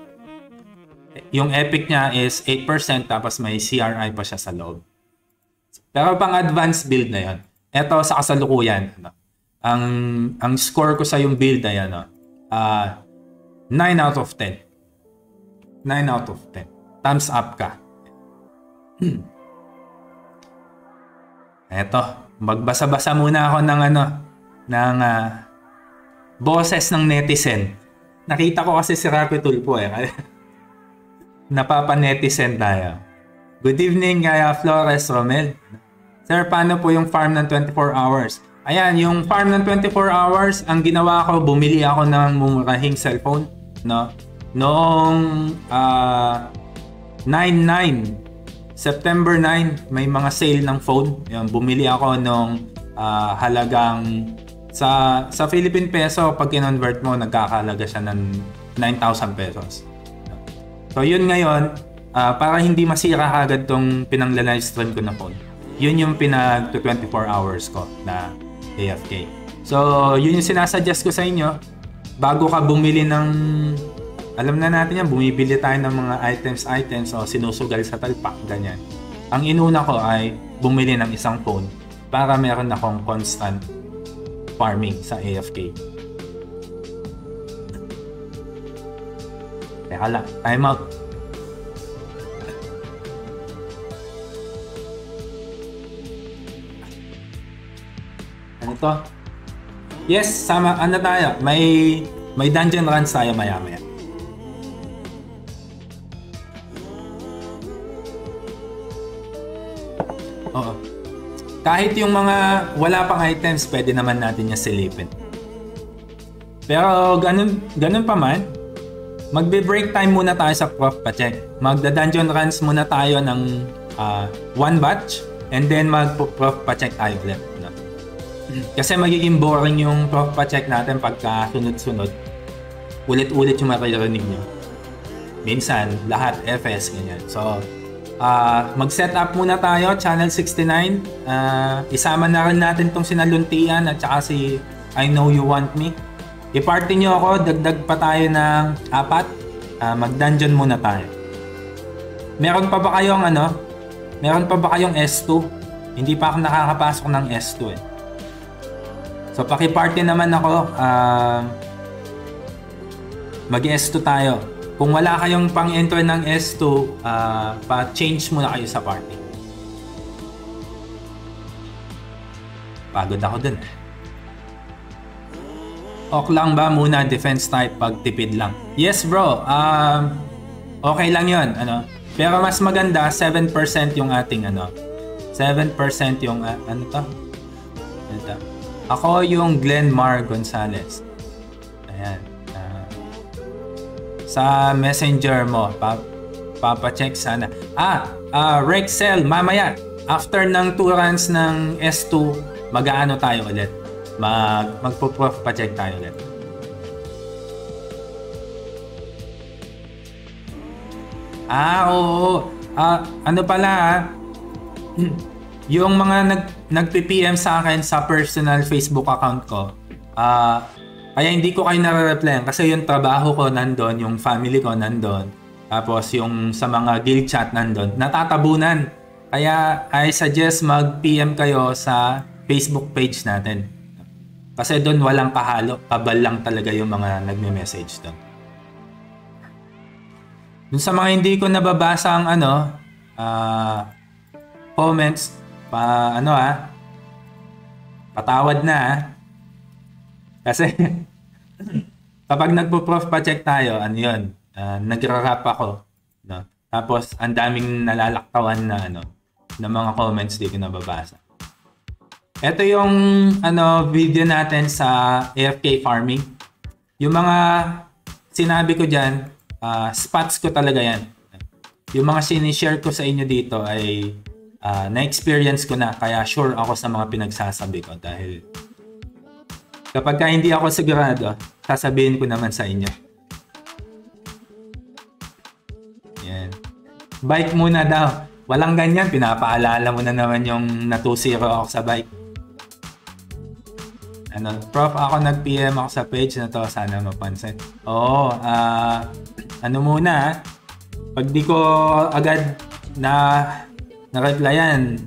Yung epic niya is 8% tapos may CRI pa siya sa loob. Pero pang advanced build na yon Eto sa kasalukuyan, ano, ang ang score ko sa yung build ay ano, uh, 9 out of 10. 9 out of 10. Thumbs up ka. Eto, magbasa-basa muna ako ng ano, ng uh, boses ng netizen. Nakita ko kasi si Rapi Tulpo eh. Napapa-netizen tayo. Good evening, kaya Flores Romel. Sir, paano po yung farm ng 24 hours? Ayan, yung farm ng 24 hours, ang ginawa ko, bumili ako ng mumurahing cellphone, no? Noong uh, 9-9, September 9, may mga sale ng phone. Yan, bumili ako nung uh, halagang sa sa Philippine peso pag kinonvert mo nagkakahalaga siya ng 9,000 pesos. So yun ngayon, uh, para hindi masira agad tong pinangla-live stream ko na phone yun yung pinag 24 hours ko na AFK. So, yun yung sinasuggest ko sa inyo. Bago ka bumili ng alam na natin yan, bumibili tayo ng mga items, items o sinusugal sa talpak, ganyan. Ang inuna ko ay bumili ng isang phone para meron akong constant farming sa AFK. Teka lang, time out. To? Yes, sama. Ano tayo? May may dungeon runs tayo maya-maya. Oo. Kahit yung mga wala pang items, pwede naman natin niya silipin. Pero ganun, ganun pa man, magbe-break time muna tayo sa prof pa-check. Magda-dungeon runs muna tayo ng uh, one batch and then mag-prof pa-check tayo ulit. Kasi magiging boring yung prof pa-check natin pagka sunod-sunod. Ulit-ulit yung maririnig nyo. Minsan, lahat FS, ganyan. So, uh, mag-set up muna tayo, channel 69. Uh, isama na rin natin tong sinaluntian at saka si I Know You Want Me. I-party nyo ako, dagdag pa tayo ng apat. Uh, mag-dungeon muna tayo. Meron pa ba kayong ano? Meron pa ba kayong S2? Hindi pa ako nakakapasok ng S2 eh. So paki-party naman ako. Uh, mag S2 tayo. Kung wala kayong pang-enter ng S2, uh, ah, pa-change muna kayo sa party. Pagod ako dun. Ok lang ba muna defense type pag tipid lang? Yes bro, um, okay lang yon ano. Pero mas maganda 7% yung ating ano. 7% yung uh, ano to? Ako yung Glenmar Gonzalez. Ayan. Uh, sa messenger mo, pa papacheck sana. Ah, uh, Rexel, mamaya. After ng 2 runs ng S2, mag-aano tayo ulit. Mag, magpo-prof pa-check tayo ulit. Ah, oo. Ah, ano pala ah. Yung mga nag nagpi-PM sa akin sa personal Facebook account ko, ah uh, kaya hindi ko kayo nare-replyan kasi yung trabaho ko nandun, yung family ko nandun. tapos yung sa mga guild chat nandun, natatabunan. Kaya I suggest mag-PM kayo sa Facebook page natin. Kasi doon walang kahalo, kabal lang talaga yung mga nagme-message doon. Dun sa mga hindi ko nababasa ang ano, uh, comments, pa ano ah, patawad na ah. Kasi kapag nagpo-prof pa check tayo, ano yun, uh, nagra-rap ako. No? Tapos, ang daming nalalaktawan na ano, na mga comments di ko nababasa. Ito yung ano video natin sa AFK farming. Yung mga sinabi ko diyan, uh, spots ko talaga yan. Yung mga sinishare ko sa inyo dito ay uh, na-experience ko na kaya sure ako sa mga pinagsasabi ko dahil kapag ka hindi ako sigurado, sasabihin ko naman sa inyo. Yan. Bike muna daw. Walang ganyan. Pinapaalala mo na naman yung natusiro ako sa bike. Ano, Prof, ako nag-PM ako sa page na to. Sana mapansin. Oo, uh, ano muna, pag di ko agad na na-replyan,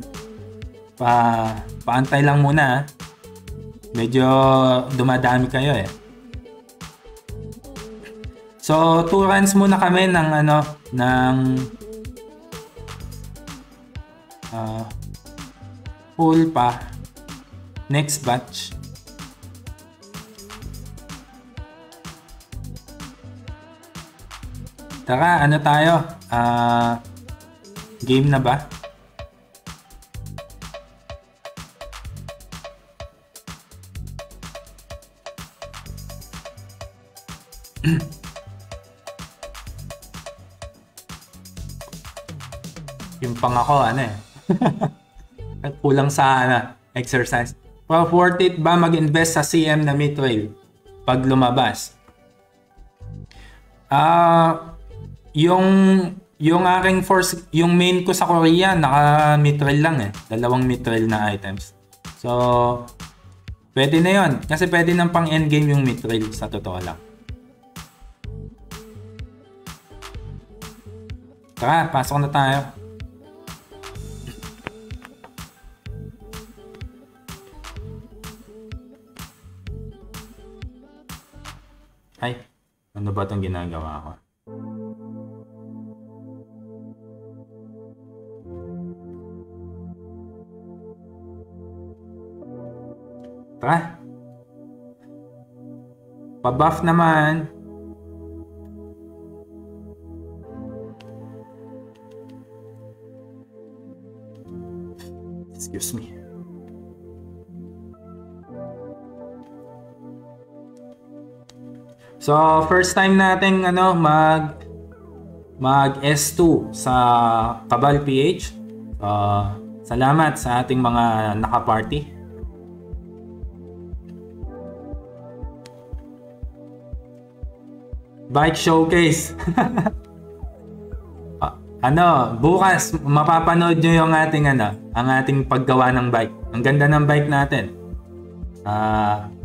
pa, paantay lang muna. Medyo dumadami kayo eh. So, two runs muna kami ng ano, ng uh, full pa next batch Tara, ano tayo? Uh, game na ba? Ako, ano eh. Kulang sa ano, exercise. Well, worth it ba mag-invest sa CM na mid-trail pag lumabas? Ah, uh, yung yung aking force, yung main ko sa Korea, naka mithril lang eh. Dalawang mithril na items. So, pwede na yon Kasi pwede nang pang endgame yung mithril sa totoo lang. Tara, pasok na tayo. Ano ba itong ginagawa ko? Tara. Pa-buff naman. Excuse me. So, first time nating ano mag mag S2 sa Kabal PH. Uh, salamat sa ating mga naka-party. Bike showcase. Ah, ano, bukas mapapanood nyo yung ating ano, ang ating paggawa ng bike. Ang ganda ng bike natin. Ah, uh,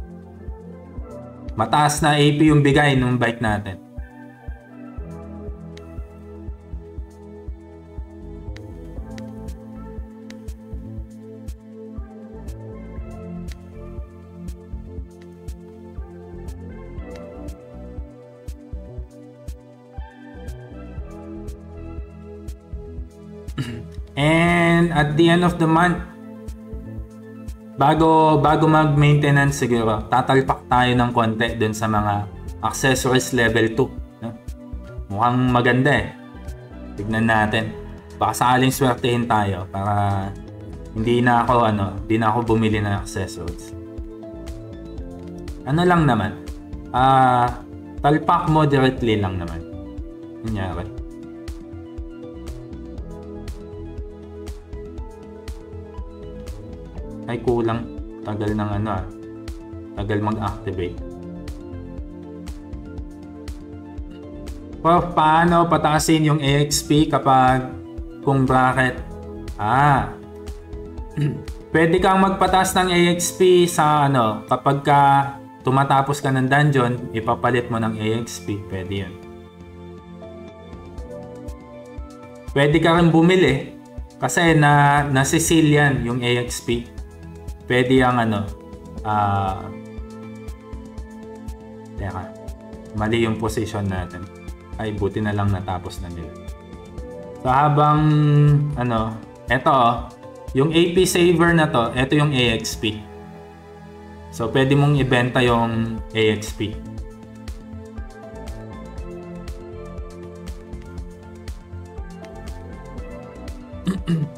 mataas na AP yung bigay ng bike natin. And at the end of the month, bago bago mag-maintenance siguro, tatalpak tayo ng konti dun sa mga accessories level 2. No? Mukhang maganda eh. Tignan natin. Baka sakaling swertehin tayo para hindi na ako ano, hindi na ako bumili ng accessories. Ano lang naman. Ah, uh, talpak moderately lang naman. Kunyari. Ay kulang tagal ng ano ah, tagal mag-activate. Pa paano pataasin yung AXP kapag kung bracket? Ah, pwede kang magpataas ng AXP sa ano, kapag ka tumatapos ka ng dungeon, ipapalit mo ng AXP, pwede yun. pwede ka rin bumili kasi na nasisil yan yung AXP. Pwede yung ano, ah, teka, mali yung position natin. Ay, buti na lang natapos na nila. So habang, ano, eto yung AP saver na to, eto yung AXP. So pwede mong ibenta yung AXP.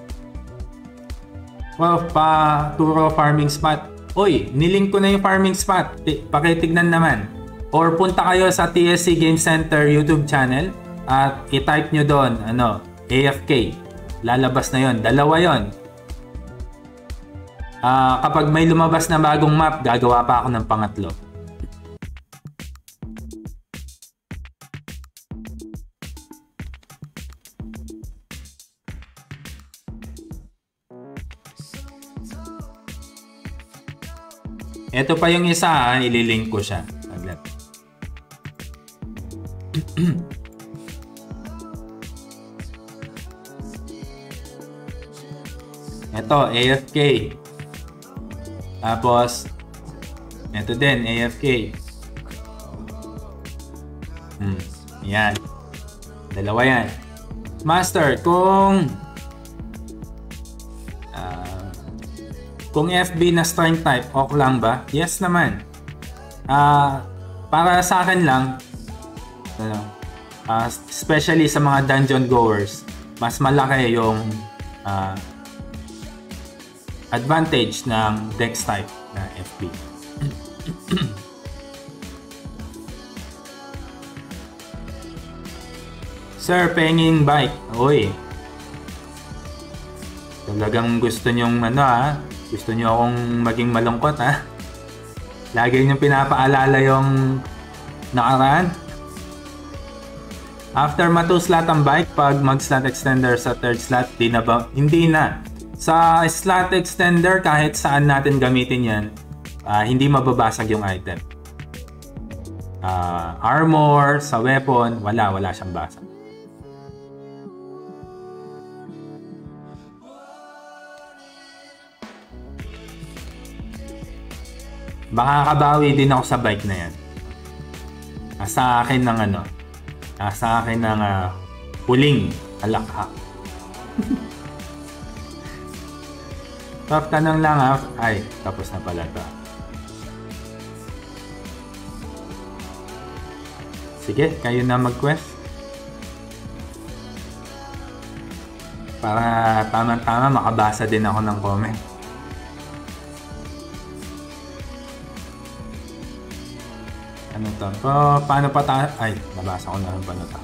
Well, pa turo farming spot. Oy, nilink ko na yung farming spot. Pakitignan naman. Or punta kayo sa TSC Game Center YouTube channel at i-type nyo doon, ano, AFK. Lalabas na yon. Dalawa yon. Ah, kapag may lumabas na bagong map, gagawa pa ako ng pangatlo. Ito pa yung isa, ha? ililink ko siya. Saglit. Ito, AFK. Tapos, ito din, AFK. Hmm, yan. Dalawa yan. Master, kung kung FB na strength type, ok lang ba? Yes naman. Ah, para sa akin lang, ano, ah, especially sa mga dungeon goers, mas malaki yung ah, advantage ng dex type na FB. Sir, penging bike. Uy. Talagang gusto nyong ano ha? Gusto nyo akong maging malungkot ha? Lagi nyo pinapaalala yung nakaraan. After matu slot ang bike, pag mag-slot extender sa third slot, di na ba? Hindi na. Sa slot extender, kahit saan natin gamitin yan, ah, hindi mababasag yung item. Ah, armor, sa weapon, wala, wala siyang basag. Baka kabawi din ako sa bike na yan. Nasa akin ng ano, nasa akin ng ah, huling alakhak. Top tanong lang ha. Ay, tapos na pala to. Sige, kayo na mag-quest. Para tama-tama makabasa din ako ng comment. Ano to? Pa, paano pa tayo? Ay, nabasa ko na rin pala to.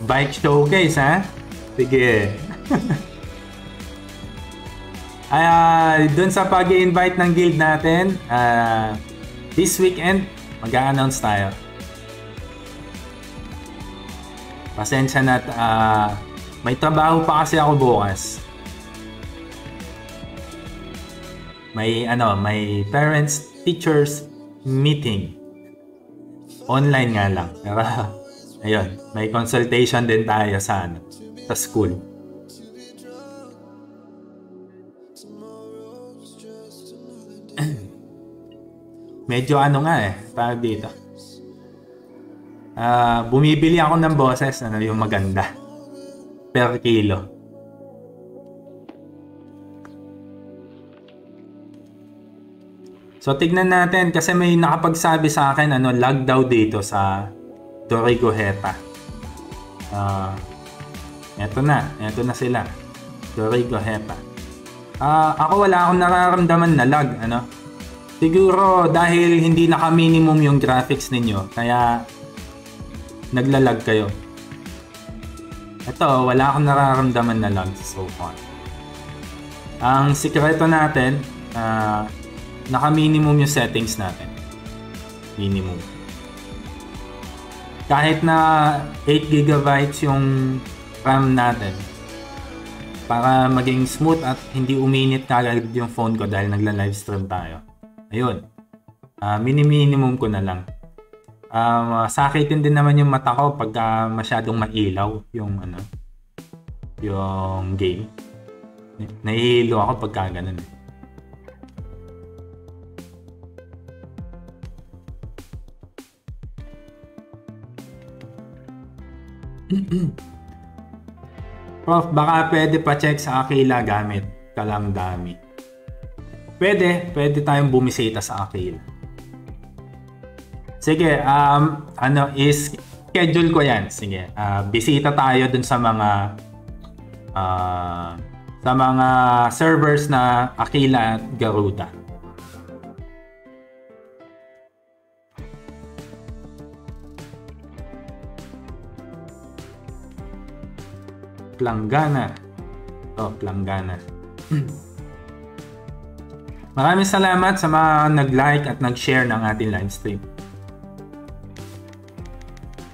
Bike showcase, ha? Sige. Ay, ah, dun sa pag invite ng guild natin, ah, this weekend, mag-a-announce tayo. Pasensya na, ah, may trabaho pa kasi ako bukas. May ano, may parents teachers meeting. Online nga lang. Pero ayun, may consultation din tayo sa ano, sa school. Medyo ano nga eh, tawag dito. Ah, bumibili ako ng boses ano yung maganda per kilo. So tignan natin kasi may nakapagsabi sa akin ano lag daw dito sa Dorigo Heta. Ah, eto na, eto na sila. Dorigo Heta. Ah, ako wala akong nararamdaman na lag, ano. Siguro dahil hindi naka-minimum yung graphics ninyo, kaya naglalag kayo. Ito, wala akong nararamdaman na lag so far. Ang sikreto natin, ah, naka-minimum yung settings natin. Minimum. Kahit na 8 gigabytes yung RAM natin, para maging smooth at hindi uminit kagad yung phone ko dahil nagla-livestream tayo. Ayun. Ah, mini-minimum ko na lang. Um, sakitin din naman yung mata ko pagka masyadong mailaw yung ano yung game. Nahihilo ako pagka ganun. Eh. Prof, baka pwede pa check sa Aquila gamit kalang dami. Pwede, pwede tayong bumisita sa Aquila. Sige, um, ano is schedule ko yan. Sige, uh, bisita tayo dun sa mga uh, sa mga servers na Aquila at Garuda. Planggana. Oh, Planggana. Maraming salamat sa mga nag-like at nag-share ng ating live stream.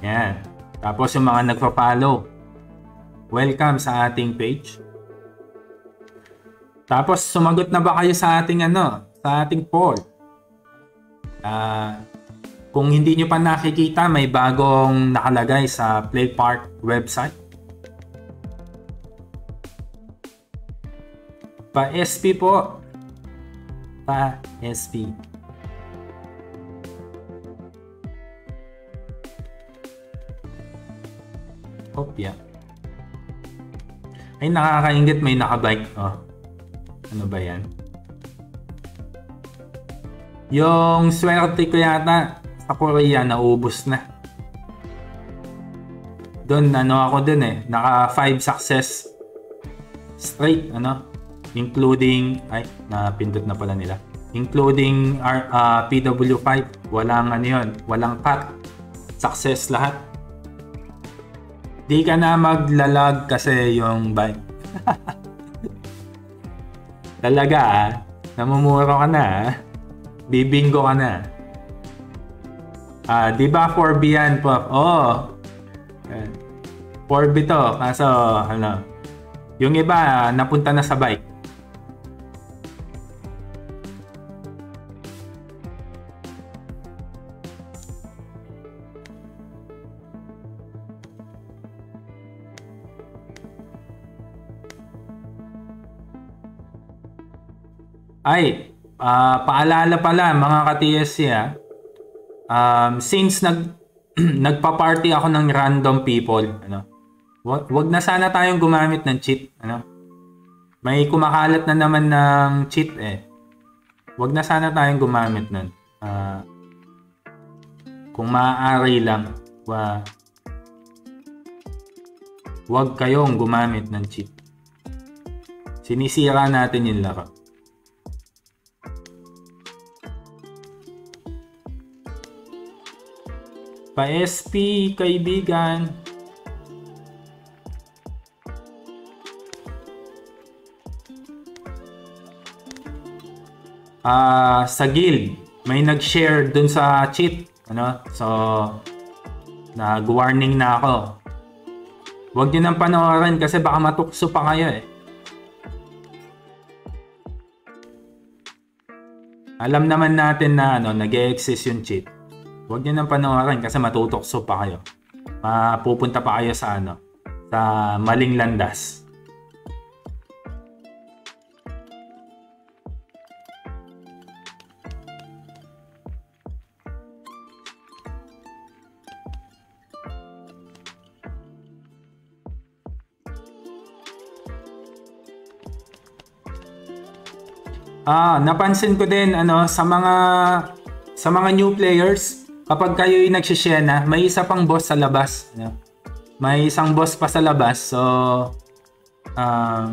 Yan. Tapos yung mga nagpa-follow. Welcome sa ating page. Tapos sumagot na ba kayo sa ating ano, sa ating poll? Uh, kung hindi nyo pa nakikita, may bagong nakalagay sa Play Park website Pa-SP po. Pa-SP. Kopya. Ay, nakakaingit may nakabike. Oh. Ano ba yan? Yung swerte ko yata sa Korea, naubos na. Doon, ano ako dun eh. Naka 5 success straight, ano? Including ay napindot na pala nila. Including our uh, PW5 walang ano yun walang cut. Success lahat. Di ka na maglalag kasi yung bike. Talaga ah namumuro ka na ah bibingo ka na. Ah di ba 4B yan po oh 4B to kaso ano yung iba napunta na sa bike Ay, uh, paalala pala mga ka-TSC ah. Um, since nag nagpa-party ako ng random people, ano? Wag, wag na sana tayong gumamit ng cheat, ano? May kumakalat na naman ng cheat eh. Wag na sana tayong gumamit nun. Uh, kung maaari lang, wa, wag kayong gumamit ng cheat. Sinisira natin yung laro. Pa-SP, kaibigan. Ah, uh, sa guild, may nag-share dun sa cheat, ano? So nag-warning na ako. Huwag niyo nang panoorin kasi baka matukso pa kayo eh. Alam naman natin na ano, nag-exist yung cheat. Huwag niyo nang panoorin kasi matutokso pa kayo. Mapupunta pa kayo sa ano, sa maling landas. Ah, napansin ko din ano sa mga sa mga new players, kapag kayo yung nagsishare na, may isa pang boss sa labas. No? May isang boss pa sa labas. So, uh,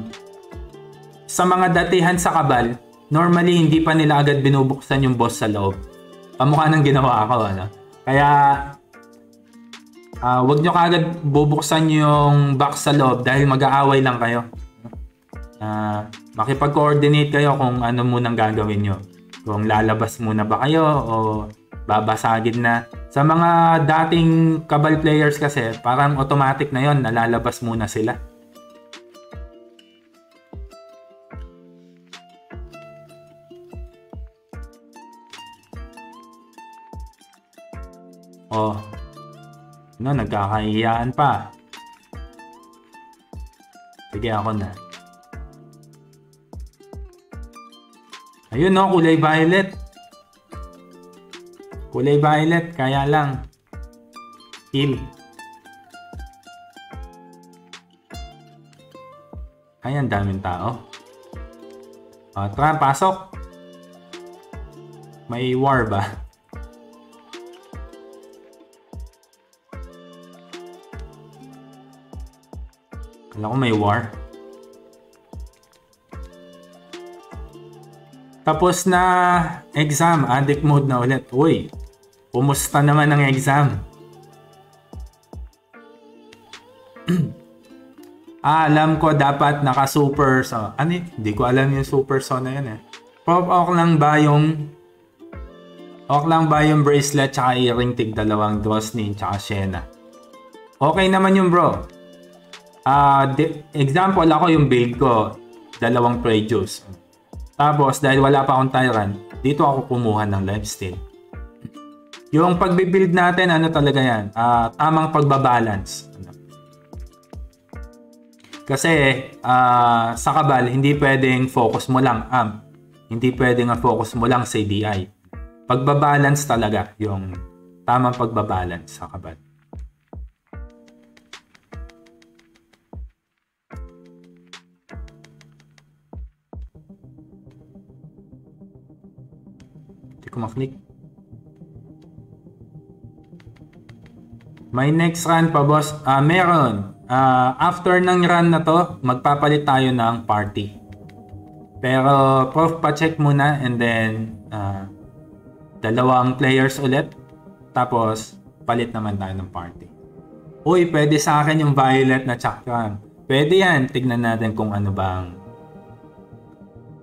sa mga datihan sa kabal, normally hindi pa nila agad binubuksan yung boss sa loob. Pamukha ng ginawa ako. Ano? Kaya, uh, wag nyo kagad bubuksan yung box sa loob dahil mag-aaway lang kayo. Uh, makipag-coordinate kayo kung ano munang gagawin nyo. Kung lalabas muna ba kayo o babasagin na. Sa mga dating Kabal players kasi, parang automatic na yon nalalabas muna sila. Oh. No, nagkakahiyaan pa. Sige, ako na. Ayun no, kulay violet. Kulay violet, kaya lang. Heal. Ay, ang daming tao. Uh, tara, pasok. May war ba? Kala ko may war. Tapos na exam, addict mode na ulit. Uy, kumusta naman ang exam? ah, alam ko dapat naka-super so, ano Hindi ko alam yung super so na yun eh. Pop ok lang ba yung Ok lang ba yung bracelet tsaka earring tig dalawang Drosnin tsaka Shena? Okay naman yung bro. Ah, uh, example ako yung build ko, dalawang Prejuice. Tapos dahil wala pa akong Tyrant, dito ako kumuha ng lifesteal. Yung pagbibuild natin, ano talaga yan? Uh, tamang pagbabalance. Kasi uh, sa kabal, hindi pwedeng focus mo lang amp. Hindi pwedeng focus mo lang sa DI. Pagbabalance talaga yung tamang pagbabalance sa kabal. ko maklik. May next run pa boss. Uh, meron. Uh, after ng run na to, magpapalit tayo ng party. Pero prof pa-check muna and then uh, dalawang players ulit. Tapos palit naman tayo ng party. Uy, pwede sa akin yung violet na chakram. Pwede yan. Tignan natin kung ano bang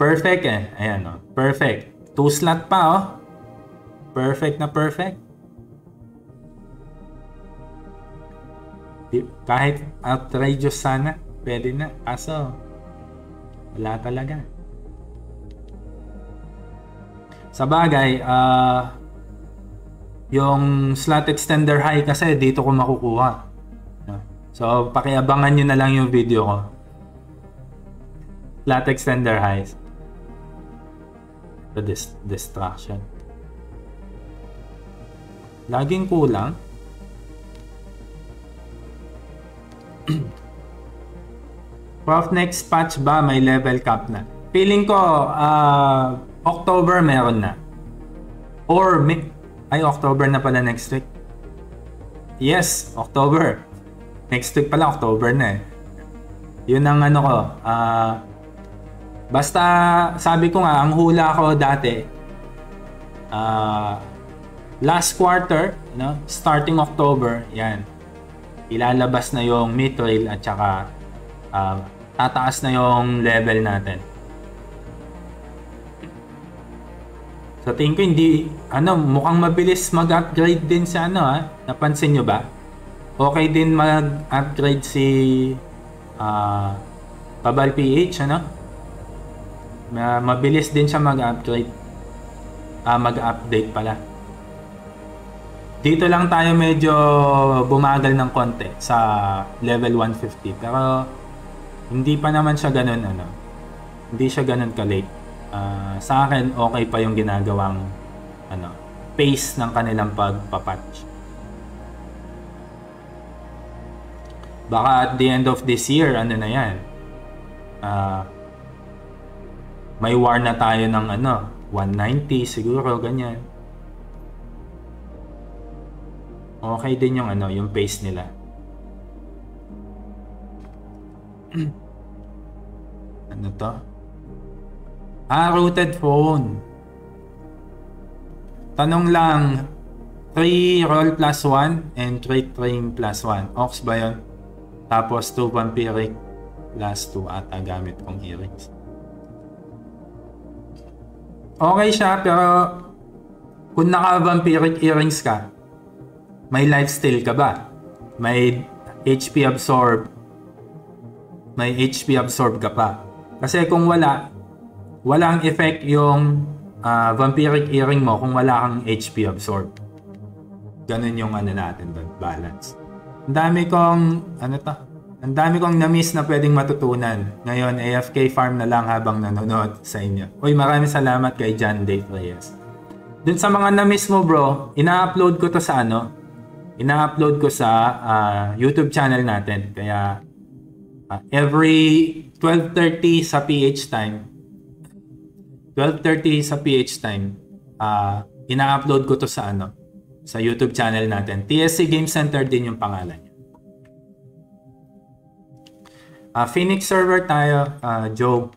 Perfect eh. Ayan oh. Perfect. Two slot pa oh. Perfect na perfect. Kahit outrageous sana, pwede na. Kaso, wala talaga. Sa bagay, uh, yung slot extender high kasi dito ko makukuha. So, pakiabangan nyo na lang yung video ko. Slot extender highs. The dis- distraction. Laging kulang. Prof, next patch ba may level cap na? Feeling ko, uh, October meron na. Or, may, ay, October na pala next week. Yes, October. Next week pala, October na eh. Yun ang ano ko. Uh, basta, sabi ko nga, ang hula ko dati, uh, last quarter, no, starting October, yan, ilalabas na yung mithril at saka uh, tataas na yung level natin. So, tingin ko hindi, ano, mukhang mabilis mag-upgrade din sa ano ha. Napansin nyo ba? Okay din mag-upgrade si uh, Pabal PH, ano? mabilis din siya mag-upgrade. Uh, mag-update pala. Dito lang tayo medyo bumagal ng konti sa level 150. Pero hindi pa naman siya ganun ano. Hindi siya ganun ka-late. Uh, sa akin okay pa yung ginagawang ano pace ng kanilang pagpapatch. Baka at the end of this year, ano na yan, uh, may war na tayo ng ano, 190 siguro, ganyan. Okay din yung ano, yung pace nila. ano to? Ah, routed phone. Tanong lang, 3 roll plus 1 and 3 train plus 1. Ox ba yun? Tapos 2 vampiric plus 2 ata gamit kong earrings. Okay siya pero kung naka-vampiric earrings ka, may lifesteal ka ba? May HP absorb? May HP absorb ka pa? Kasi kung wala, walang effect yung uh, vampiric earring mo kung wala kang HP absorb. ganun yung ano natin doon, balance. Ang dami kong, ano to, ang dami kong na-miss na pwedeng matutunan. Ngayon, AFK farm na lang habang nanonood sa inyo. Uy, maraming salamat kay John Dave Reyes. Dun sa mga na-miss mo bro, ina-upload ko to sa ano, ina-upload ko sa uh, YouTube channel natin. Kaya uh, every 12.30 sa PH time, 12.30 sa PH time, uh, ina-upload ko to sa ano, sa YouTube channel natin. TSC Game Center din yung pangalan niya. Uh, Phoenix server tayo, uh, Joe,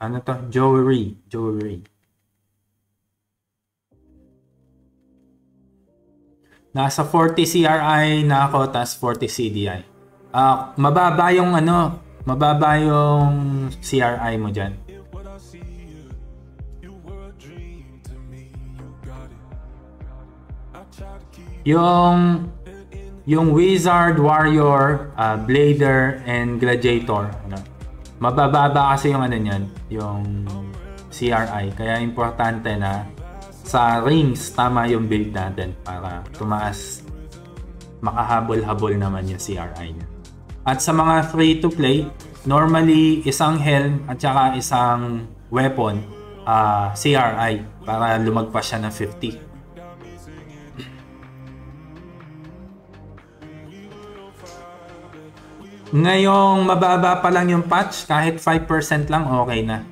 ano to? Joey, Joey. Nasa 40 CRI na ako, tas 40 CDI. Uh, ah, mababa yung ano, mababa yung CRI mo dyan. Yung yung Wizard, Warrior, uh, Blader, and Gladiator, ano, mabababa kasi yung ano niyan, yung CRI. Kaya importante na sa rings, tama yung build natin para tumaas, makahabol-habol naman yung CRI niya. At sa mga free-to-play, normally isang helm at saka isang weapon, uh, ah, CRI, para lumagpas siya ng 50. Ngayong mababa pa lang yung patch, kahit 5% lang okay na.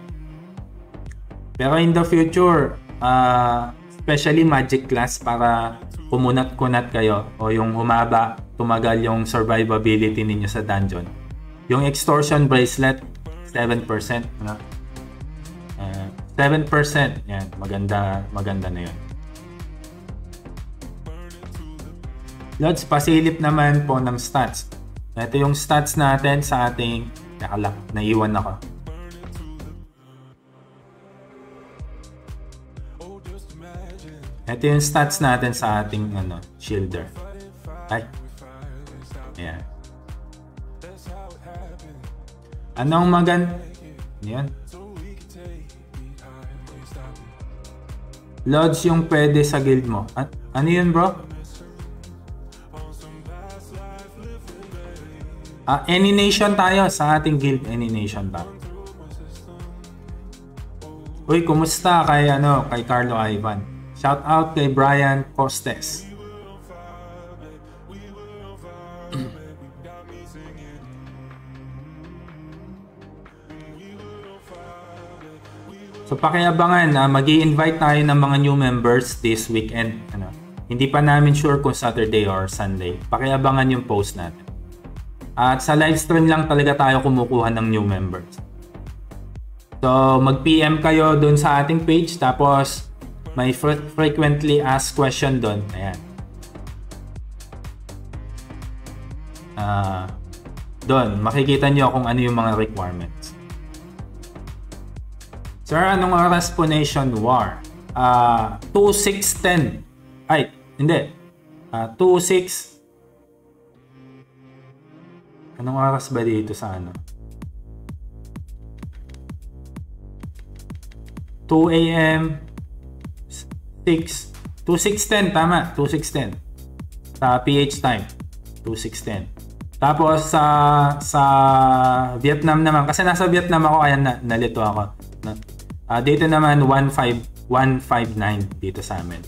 Pero in the future, uh, especially magic class para kumunat-kunat kayo o yung humaba, tumagal yung survivability ninyo sa dungeon. Yung extortion bracelet, 7%. No? Uh, 7%. Yan, maganda, maganda na yun. Lods, pasilip naman po ng stats. Ito yung stats natin sa ating... Nakalak, naiwan ako. Ito yung stats natin sa ating ano, shielder. Ay. Ayan. Anong magan... Yan. Lodge yung pwede sa guild mo. At, ano yun bro? Ah, any nation tayo sa ating guild. Any nation tayo. Uy, kumusta kay ano, kay Carlo Ivan? Shout out kay Brian Costes. so pakiabangan uh, mag invite tayo ng mga new members this weekend. Ano, hindi pa namin sure kung Saturday or Sunday. Pakiabangan yung post natin. At sa live stream lang talaga tayo kumukuha ng new members. So mag-PM kayo dun sa ating page tapos may fre- frequently asked question doon. Ayan. Uh, doon, makikita nyo kung ano yung mga requirements. Sir, anong oras po Nation War? Uh, 2610. Ay, hindi. Uh, 26 Anong oras ba dito sa ano? 2 a.m. 6, 2610, tama, 2610. Sa PH time, 2610. Tapos sa sa Vietnam naman kasi nasa Vietnam ako kaya na, nalito ako. Uh, dito naman 15 159 dito sa amin.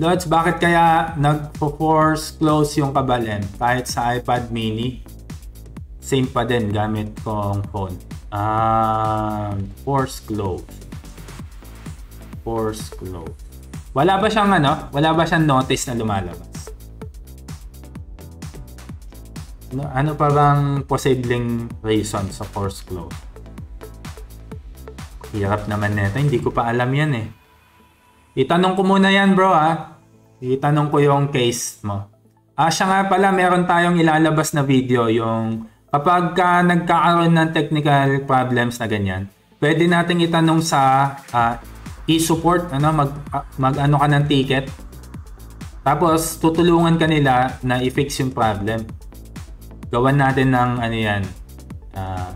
Lods, bakit kaya nag-force close yung kabalen kahit sa iPad mini? Same pa din gamit kong phone. Um, force close. Force close. Wala ba siyang ano? Wala ba siyang notice na lumalabas? Ano, ano pa bang posibleng reason sa force close? Hirap naman nito. Hindi ko pa alam yan eh. Itanong ko muna yan bro ah. Itanong ko yung case mo. Ah, siya nga pala, meron tayong ilalabas na video yung kapag ka nagkakaroon ng technical problems na ganyan, pwede nating itanong sa uh, e-support, ano, mag, uh, mag ano ka ng ticket. Tapos, tutulungan ka nila na i-fix yung problem. Gawan natin ng ano yan, uh,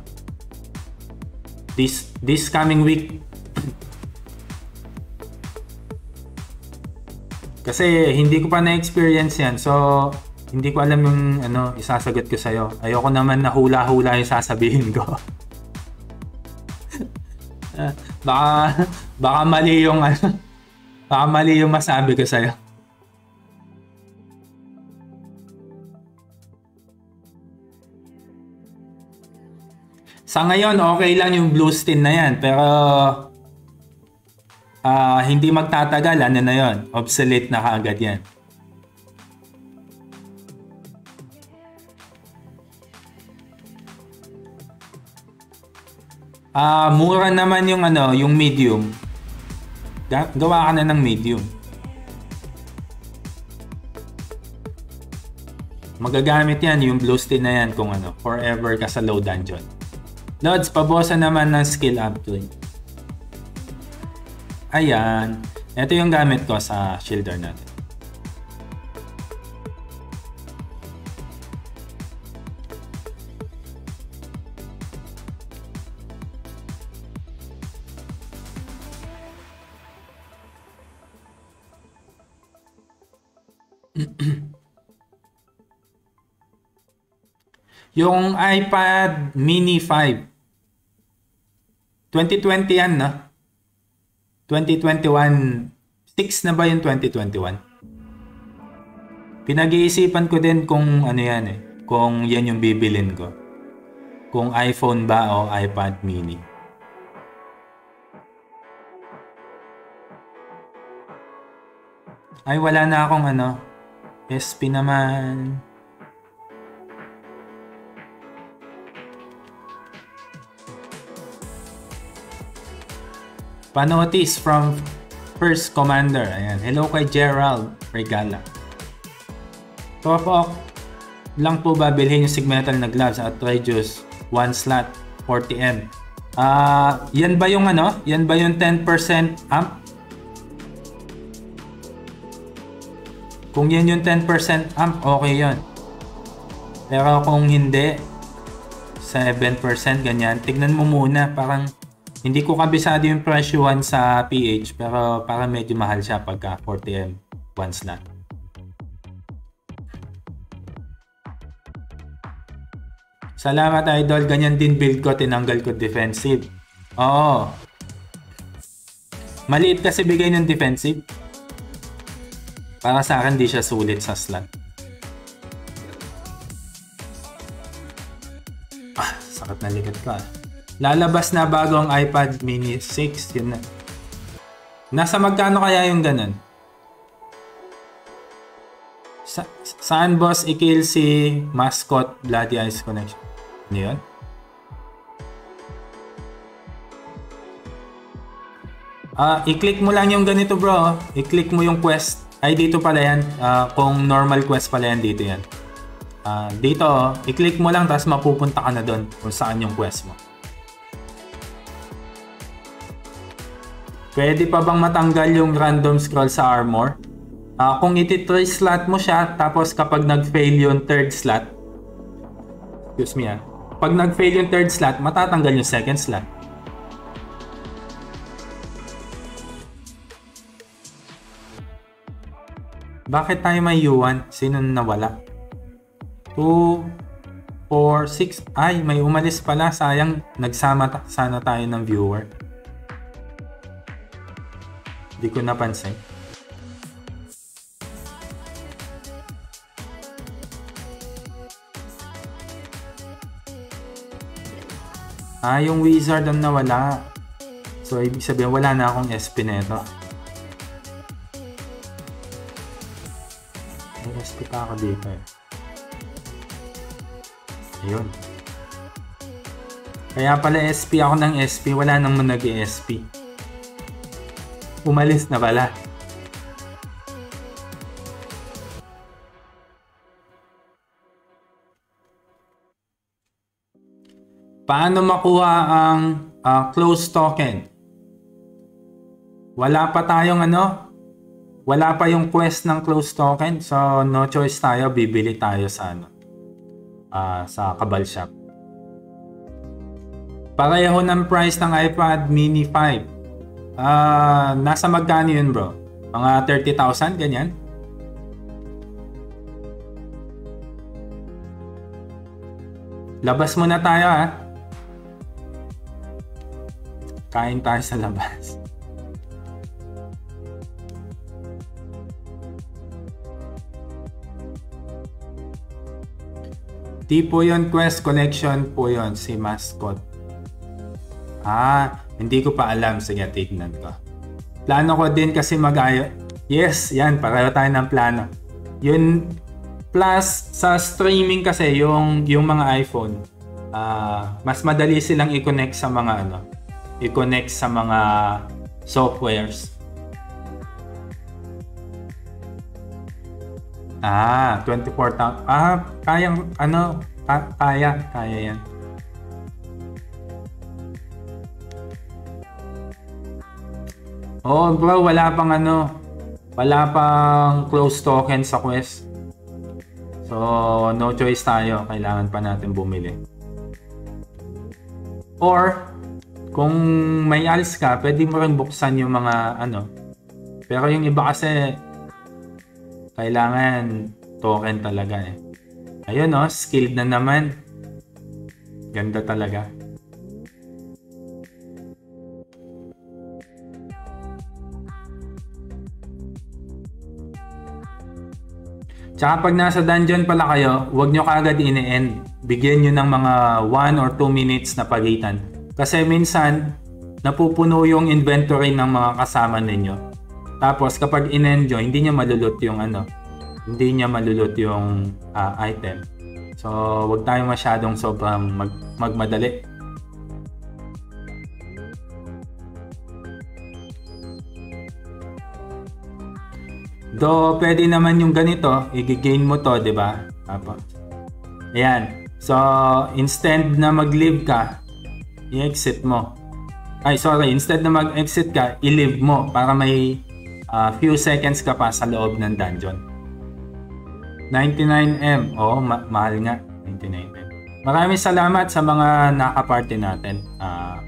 this, this coming week. Kasi hindi ko pa na-experience yan. So, hindi ko alam yung ano, isasagot ko sa'yo. Ayoko naman na hula-hula yung sasabihin ko. baka, baka mali yung ano, baka mali yung masabi ko sa'yo. Sa ngayon, okay lang yung blue stin na yan. Pero, uh, hindi magtatagal, ano na yon Obsolete na kaagad yan. Ah, mura naman yung ano, yung medium. Gawa ka na ng medium. Magagamit yan yung blue stin na yan kung ano, forever ka sa low dungeon. Lods, pabosa naman ng skill upgrade. Ayan. Ito yung gamit ko sa shielder natin. Yung iPad mini 5. 2020 yan, no? 2021. 6 na ba yung 2021? Pinag-iisipan ko din kung ano yan eh. Kung yan yung bibilin ko. Kung iPhone ba o iPad mini. Ay, wala na akong ano. SP naman. Panotis from First Commander. Ayan. Hello kay Gerald Regala. Top off lang po ba bilhin yung Sigmetal na gloves at Regius 1 slot 40M? Ah, uh, yan ba yung ano? Yan ba yung 10% amp? Kung yan yung 10% amp, okay yon. Pero kung hindi, 7% ganyan, tignan mo muna, parang hindi ko kabisado yung presyuhan sa PH pero para medyo mahal siya pagka 40M one slot. Salamat idol, ganyan din build ko, tinanggal ko defensive. Oo. Maliit kasi bigay ng defensive. Para sa akin di siya sulit sa slot. Ah, sakit na likod ko ah. Lalabas na bago ang iPad mini 6. Yun na. Nasa magkano kaya yung ganun? Sa, saan boss i-kill si mascot Bloody Eyes Connection? Ano yun? Uh, i-click mo lang yung ganito bro. I-click mo yung quest. Ay, dito pala yan. Uh, kung normal quest pala yan, dito yan. Uh, dito, i-click mo lang tapos mapupunta ka na doon kung saan yung quest mo. Pwede pa bang matanggal yung random scroll sa armor? Uh, kung iti-3 slot mo siya, tapos kapag nag-fail yung third slot, excuse me ah, pag nag-fail yung third slot, matatanggal yung second slot. Bakit tayo may U1? Sino nawala? 2, 4, 6. Ay, may umalis pala. Sayang, nagsama sana tayo ng viewer. Hindi ko napansin. Ah, yung wizard ang nawala. So, ibig sabihin, wala na akong SP neto. May SP pa ako dito eh. Ayun. Kaya pala SP ako ng SP, wala nang nag-SP. Umalis na pala. Paano makuha ang uh, close token? Wala pa tayong ano? Wala pa yung quest ng close token. So, no choice tayo. Bibili tayo sa ano? Uh, sa Kabal Shop. Pareho ng price ng iPad mini 5. Ah, uh, nasa magkano yun, bro? Mga 30,000, ganyan. Labas muna tayo ha. Kain tayo sa labas. Di po yun quest collection po yun si mascot. Ah, hindi ko pa alam. Sige, tignan ko. Plano ko din kasi mag Yes, yan. Pareho tayo ng plano. Yun, plus sa streaming kasi yung, yung mga iPhone, uh, mas madali silang i-connect sa mga ano, i-connect sa mga softwares. Ah, 24,000. Ah, kayang ano, kaya, kaya yan. Oh, bro, wala pang ano, wala pang close token sa Quest. So, no choice tayo. Kailangan pa natin bumili. Or, kung may alis ka, pwede mo rin buksan yung mga ano. Pero yung iba kasi, kailangan token talaga eh. Ayun oh, skilled na naman. Ganda talaga. Tsaka pag nasa dungeon pala kayo, huwag nyo kagad ini-end. Bigyan nyo ng mga 1 or 2 minutes na pagitan. Kasi minsan, napupuno yung inventory ng mga kasama ninyo. Tapos kapag in-end nyo, hindi niya malulot yung ano, hindi niya malulot yung uh, item. So, wag tayo masyadong sobrang mag magmadali. Do, pwede naman yung ganito, i-gain mo to, di ba? Tapos, ayan. So, instead na mag-live ka, i-exit mo. Ay, sorry, instead na mag-exit ka, i-live mo para may uh, few seconds ka pa sa loob ng dungeon. 99M. Oo, ma- mahal nga. 99M. Maraming salamat sa mga nakaparty natin. Uh,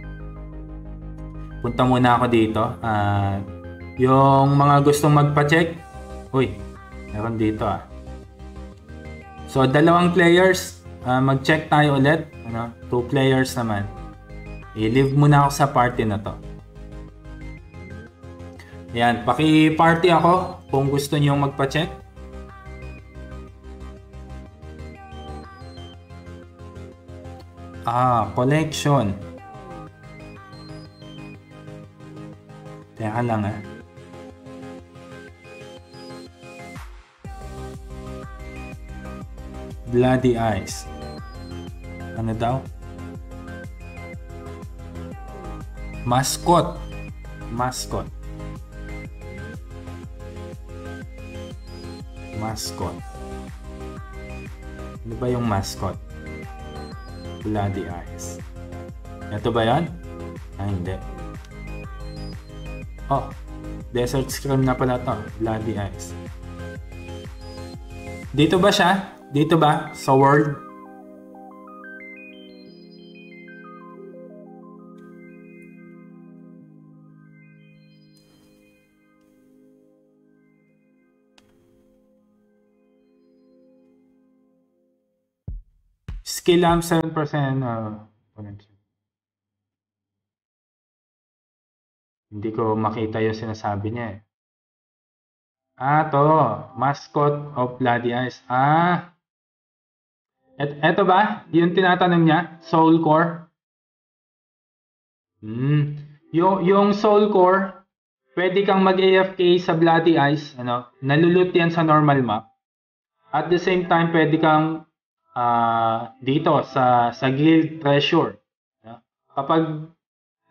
punta muna ako dito. Uh, yung mga gustong magpa-check. Uy, meron dito ah. So, dalawang players. Uh, mag-check tayo ulit. Ano? Two players naman. I-leave muna ako sa party na to. Yan, paki-party ako kung gusto niyo magpa-check. Ah, collection. Teka lang ah. Bloody Eyes. Ano daw? Mascot. Mascot. Mascot. Ano ba yung mascot? Bloody Eyes. Ito ba yan? Ah, hindi. Oh, Desert Scream na pala to. Bloody Eyes. Dito ba siya? Dito ba? Sa world? Skill am 7% uh. Hindi ko makita yung sinasabi niya eh. Ah, to. Mascot of Bloody Eyes. Ah. Et, eto ba? Yung tinatanong niya? Soul Core? Hmm. Yung, yung Soul Core, pwede kang mag-AFK sa Bloody Eyes. Ano? Nalulot yan sa normal map. At the same time, pwede kang uh, dito sa sa guild treasure. Kapag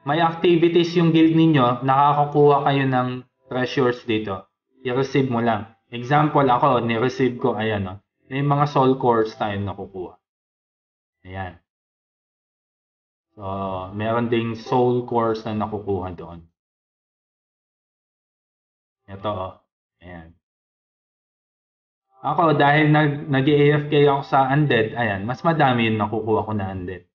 may activities yung guild ninyo, nakakakuha kayo ng treasures dito. I-receive mo lang. Example ako, ni-receive ko, ayan o. May mga soul cores tayo nakukuha. Ayan. So, meron ding soul cores na nakukuha doon. Ito o. Ayan. Ako, dahil nag, nag-AFK ako sa undead, ayan, mas madami yung nakukuha ko na undead.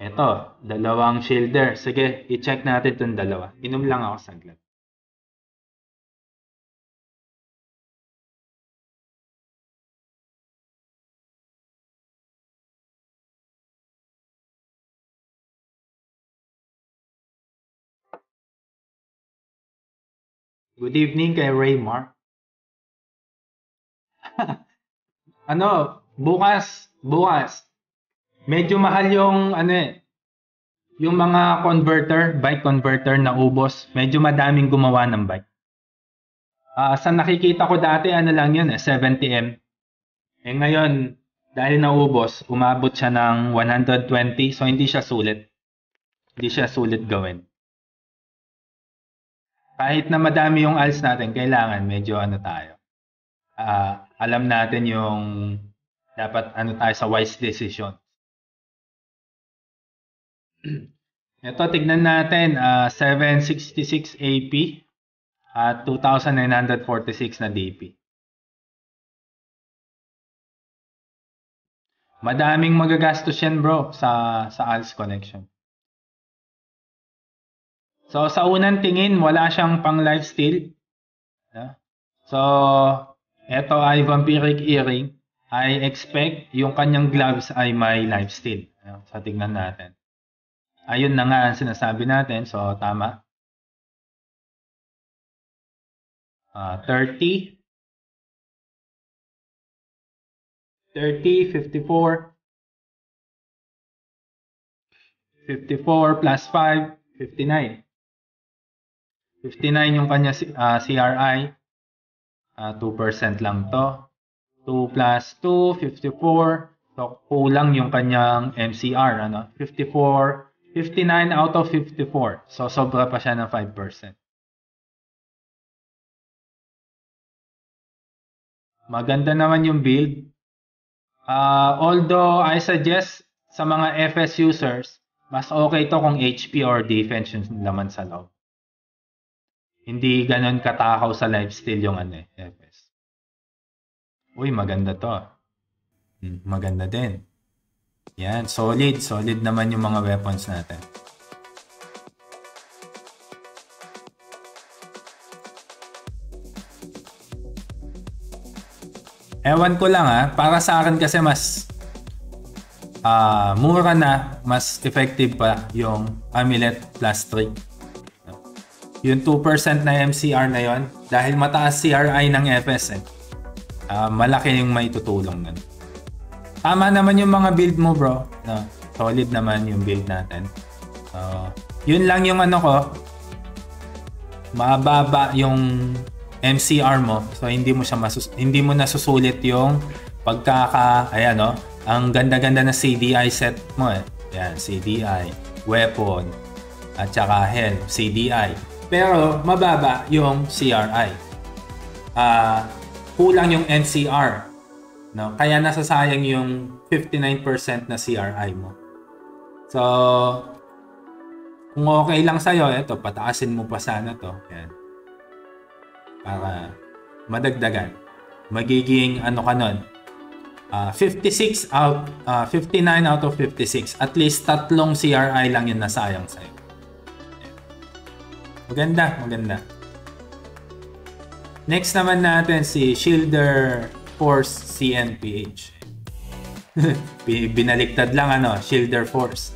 Eto, dalawang shielder. Sige, i-check natin itong dalawa. Inom lang ako saglit. Good evening kay Raymar. ano, bukas, bukas, medyo mahal yung ano eh, yung mga converter, bike converter na ubos, medyo madaming gumawa ng bike. Uh, sa nakikita ko dati ano lang yun eh, 70M. Eh ngayon, dahil naubos, umabot siya ng 120, so hindi siya sulit. Hindi siya sulit gawin kahit na madami yung ALS natin, kailangan medyo ano tayo. Uh, alam natin yung dapat ano tayo sa wise decision. Ito, tignan natin, uh, 766 AP at 2,946 na DP. Madaming magagastos yan bro sa, sa ALS connection. So, sa unang tingin, wala siyang pang lifestyle. Yeah. So, ito ay vampiric earring. I expect yung kanyang gloves ay may lifestyle. Yeah. So, tignan natin. Ayun na nga ang sinasabi natin. So, tama. Uh, 30. 30, 54. 54 plus 5, 59. 59 yung kanya uh, CRI. Uh, 2% lang to. 2 plus 2, 54. So, kulang yung kanyang MCR. Ano? 54, 59 out of 54. So, sobra pa siya ng 5%. Maganda naman yung build. Uh, although, I suggest sa mga FS users, mas okay to kung HP or defense yung laman sa loob. Hindi ganon katakaw sa lifestyle yung ano eh, FS. Uy, maganda to. Hmm, maganda din. Yan, solid. Solid naman yung mga weapons natin. Ewan ko lang ha, para sa akin kasi mas uh, mura na, mas effective pa yung Amulet Plus 3 yung 2% na MCR na yon dahil mataas CRI ng FS eh. Uh, malaki yung may tutulong nun. Tama naman yung mga build mo bro. No, solid naman yung build natin. Uh, yun lang yung ano ko. Mababa yung MCR mo. So hindi mo siya masus hindi mo nasusulit yung pagkaka ayan no. Ang ganda-ganda na CDI set mo eh. Yan, CDI, weapon, at saka health, CDI. Pero mababa yung CRI. Uh, ah, kulang yung NCR. No? Kaya nasasayang yung 59% na CRI mo. So, kung okay lang sa'yo, eto, pataasin mo pa sana to. Yan. Para madagdagan. Magiging ano ka nun, uh, 56 out, uh, ah, 59 out of 56. At least tatlong CRI lang yung nasayang sa'yo. Maganda, maganda. Next naman natin si Shielder Force CNPH. Binaliktad lang ano, Shielder Force.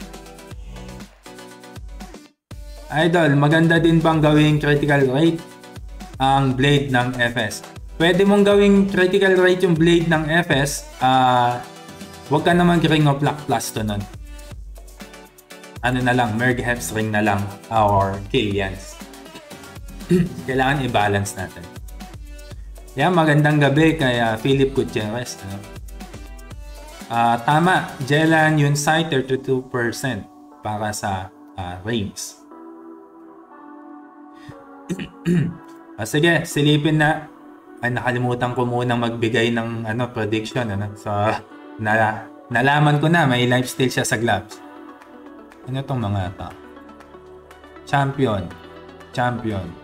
Idol, maganda din bang gawing critical rate ang blade ng FS? Pwede mong gawing critical rate yung blade ng FS, uh, ah, huwag ka naman ring of luck plus to nun. Ano na lang, Merg ring na lang, or Killians. kailangan i-balance natin. Yan, magandang gabi kay uh, Philip Gutierrez. Ano? Uh, tama, Jelan yun site 32% para sa uh, rings. ah, sige, silipin na. Ay, nakalimutan ko munang magbigay ng ano, prediction. Ano? So, na, nalaman ko na, may lifestyle siya sa gloves. Ano tong mga ito? Champion. Champion.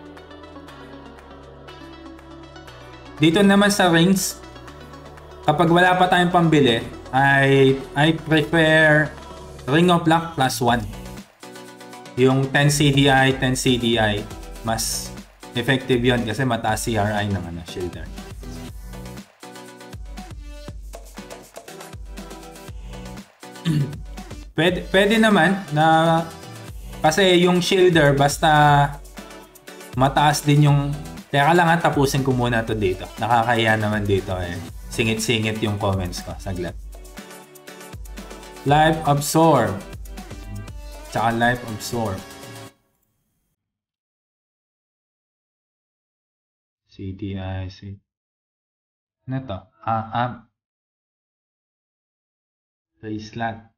Dito naman sa rings, kapag wala pa tayong pambili, I, I prefer ring of luck plus 1. Yung 10 CDI, 10 CDI, mas effective yon kasi mataas CRI ng ano, shielder. pwede, pwede naman na kasi yung shielder basta mataas din yung Teka lang ha, tapusin ko muna to dito. Nakakaya naman dito eh. Singit-singit yung comments ko. Saglit. Live absorb. Tsaka live absorb. CDIC. Ano to? Ah, ah. Bracelet.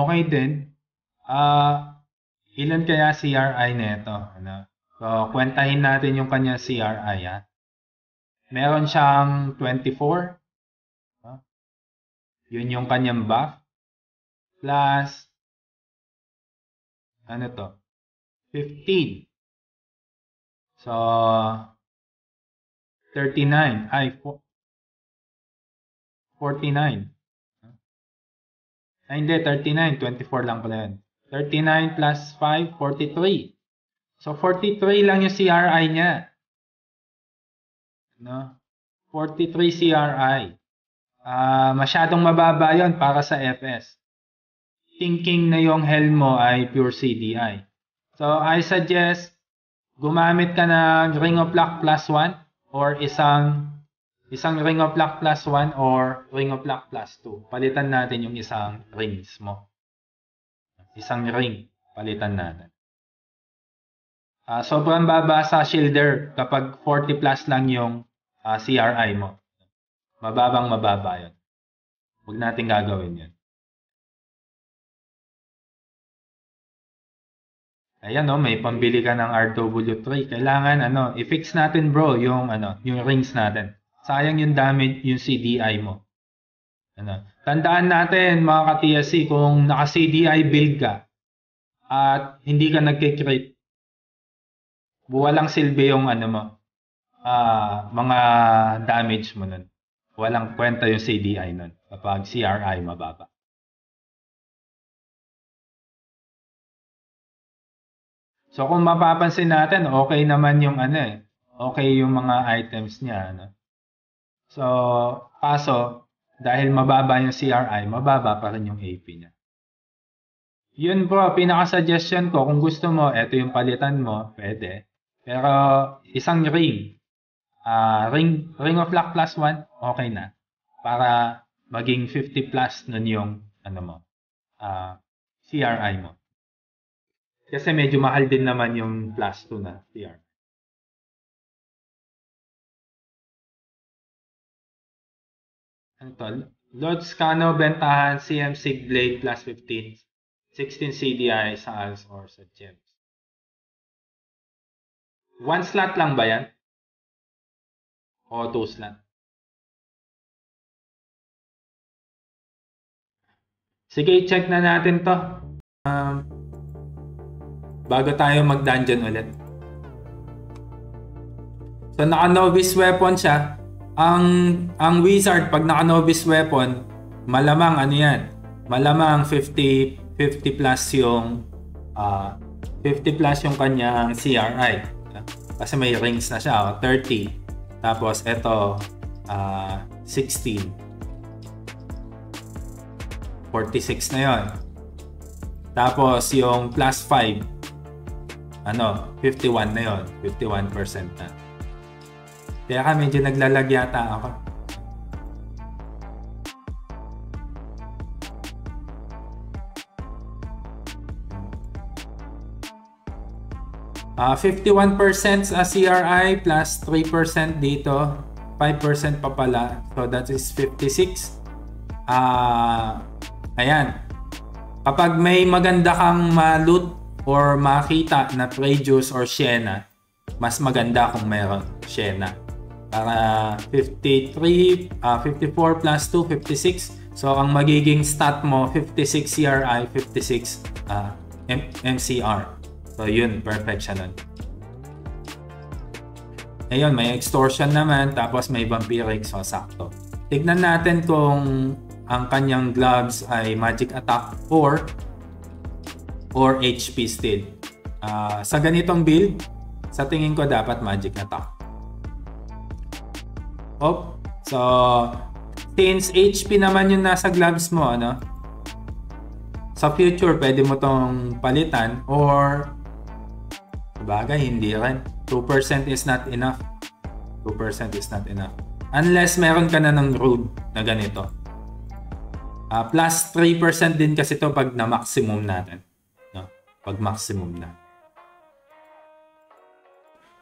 okay din. Ah, ilan kaya CRI nito? Ano? So, kwentahin natin yung kanya CRI. Ha? Meron siyang 24. Huh? Yun yung kanyang buff. Plus, ano to? 15. So, 39. Ay, 49. Ay, hindi, 39. 24 lang pala yun. 39 plus 5, 43. So, 43 lang yung CRI niya. No? 43 CRI. Uh, masyadong mababa yon para sa FS. Thinking na yung helm mo ay pure CDI. So, I suggest gumamit ka ng Ring of Luck plus 1 or isang isang Ring of Luck plus 1 or Ring of Luck plus 2. Palitan natin yung isang rings mo. Isang ring. Palitan natin. Uh, sobrang baba sa shielder kapag 40 plus lang yung uh, ah, CRI mo. Mababang mababa yun. Huwag natin gagawin yun. Ayan no, may pambili ka ng RW3. Kailangan ano, i-fix natin bro yung ano, yung rings natin. Sayang yung damage yung CDI mo. Ano? Tandaan natin mga ka-TSC kung naka-CDI build ka at hindi ka nagkikrit, walang silbi yung ano mo, uh, mga damage mo nun. Walang kwenta yung CDI nun kapag CRI mababa. So kung mapapansin natin, okay naman yung ano eh. Okay yung mga items niya. Ano? So, kaso, dahil mababa yung CRI, mababa pa rin yung AP niya. Yun po, pinaka-suggestion ko, kung gusto mo, ito yung palitan mo, pwede. Pero isang ring, uh, ring, ring of luck plus 1, okay na. Para maging 50 plus nun yung ano mo, uh, ah, CRI mo. Kasi medyo mahal din naman yung plus 2 na CRI. Ano to? Lord Scano, bentahan, CM Blade plus 15. 16 CDI sa ALS or sa GEMS. One slot lang ba yan? O two slot? Sige, check na natin to. Um, bago tayo mag-dungeon ulit. So, naka-novice weapon siya ang ang wizard pag naka novice weapon, malamang ano 'yan? Malamang 50 50 plus yung uh, ah, 50 plus yung kanyang CRI. Kasi may rings na siya, oh, 30. Tapos ito uh, 16. 46 na 'yon. Tapos yung plus 5 ano, 51 na 'yon, 51% na. Kaya ka medyo naglalag yata ako. Uh, 51% sa CRI plus 3% dito. 5% pa pala. So that is 56. Ah, uh, ayan. Kapag may maganda kang ma-loot or makita na Prejuice or Sienna, mas maganda kung meron Sienna. Para 53, uh, 54 plus 2, 56. So, ang magiging stat mo, 56 CRI, 56 uh, M- MCR. So, yun, perfect siya nun. Ayun, may extortion naman, tapos may vampiric, so sakto. tignan natin kung ang kanyang gloves ay Magic Attack 4 or HP Steel. Uh, sa ganitong build, sa tingin ko dapat Magic Attack. Oh, so since HP naman yung nasa gloves mo, ano? Sa future, pwede mo tong palitan or bagay, hindi rin. 2% is not enough. 2% is not enough. Unless meron ka na ng rude na ganito. Uh, plus 3% din kasi to pag na maximum natin. No? Pag maximum na.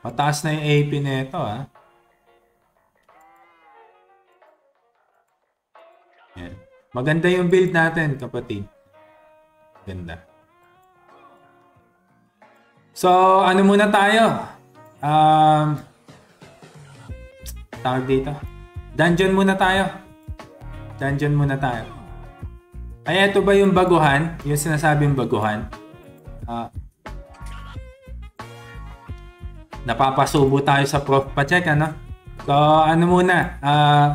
Mataas na yung AP nito ah. Yan. Maganda yung build natin, kapatid. Ganda. So, ano muna tayo? Um, tawag dito. Dungeon muna tayo. Dungeon muna tayo. Ay, ito ba yung baguhan? Yung sinasabing baguhan? Uh, napapasubo tayo sa Prof Pacheck, ano? So, ano muna? Uh,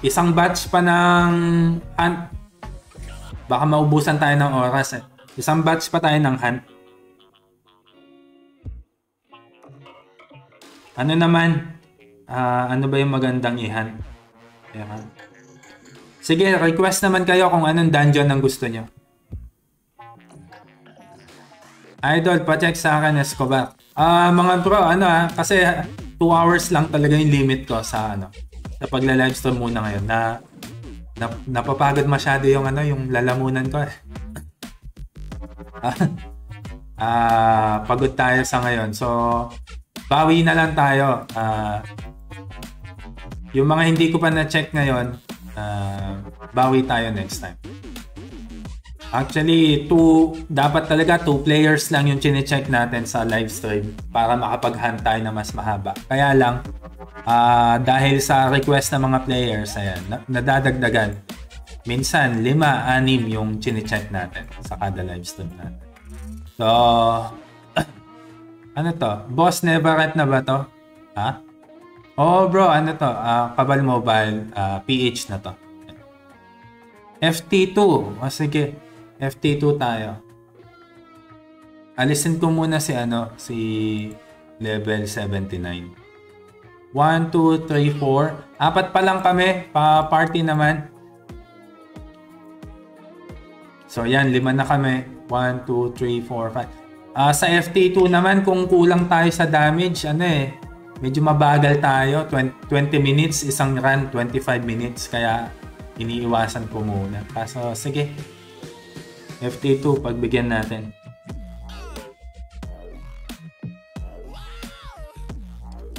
isang batch pa ng hunt. Baka maubusan tayo ng oras. Eh. Isang batch pa tayo ng hunt. Ano naman? Uh, ano ba yung magandang ihan? Ayan. Sige, request naman kayo kung anong dungeon ang gusto nyo. Idol, pa-check sa akin, Escobar. Ah, uh, mga bro, ano ah, kasi 2 hours lang talaga yung limit ko sa ano, sa pagla-livestream muna ngayon na, na napapagod masyado yung ano, yung lalamunan ko. Ah, pagod tayo sa ngayon. So, bawi na lang tayo. Uh, yung mga hindi ko pa na-check ngayon, uh, bawi tayo next time. Actually, two, dapat talaga two players lang yung chine-check natin sa live stream para makapag-hunt tayo na mas mahaba. Kaya lang, uh, dahil sa request ng mga players, ayan, nadadagdagan. Minsan, lima, anim yung chine-check natin sa kada live stream natin. So, ano to? Boss never rent na ba to? Ha? Oh bro, ano to? Uh, Kabal Mobile uh, PH na to. FT2. O oh, sige, FT2 tayo. Alisin ko muna si ano, si level 79. 1, 2, 3, 4. Apat pa lang kami. Pa-party naman. So yan, lima na kami. 1, 2, 3, 4, 5. Uh, sa FT2 naman, kung kulang tayo sa damage, ano eh, medyo mabagal tayo. 20, 20 minutes, isang run, 25 minutes. Kaya iniiwasan ko muna. Kaso, sige. FT2, pagbigyan natin.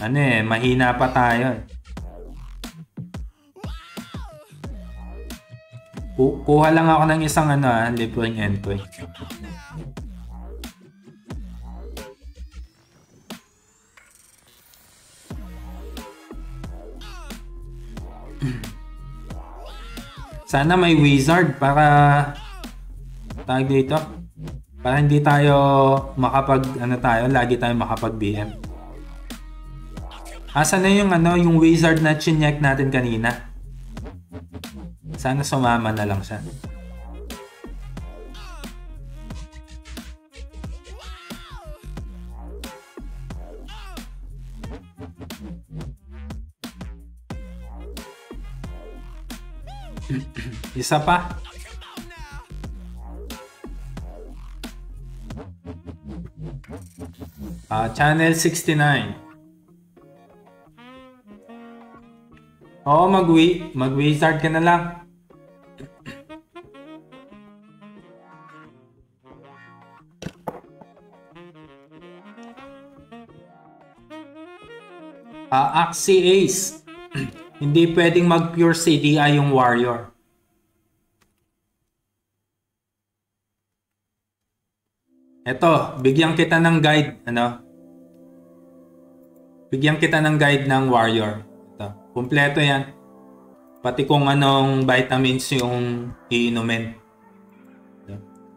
Ano eh, mahina pa tayo. kuha lang ako ng isang ano ah, libreng entry. Sana may wizard para tag dito. Para hindi tayo makapag ano tayo, lagi tayo makapag BM. Asa na yung ano, yung wizard na chinek natin kanina? Sana sumama na lang siya. Isa pa. Uh, channel 69. Oo, mag-wi mag-wizard ka na lang. Uh, Axie Ace. Hindi pwedeng mag-pure CDI yung warrior. Ito, bigyan kita ng guide, ano? Bigyan kita ng guide ng warrior. Kumpleto yan. Pati kung anong vitamins yung iinumin.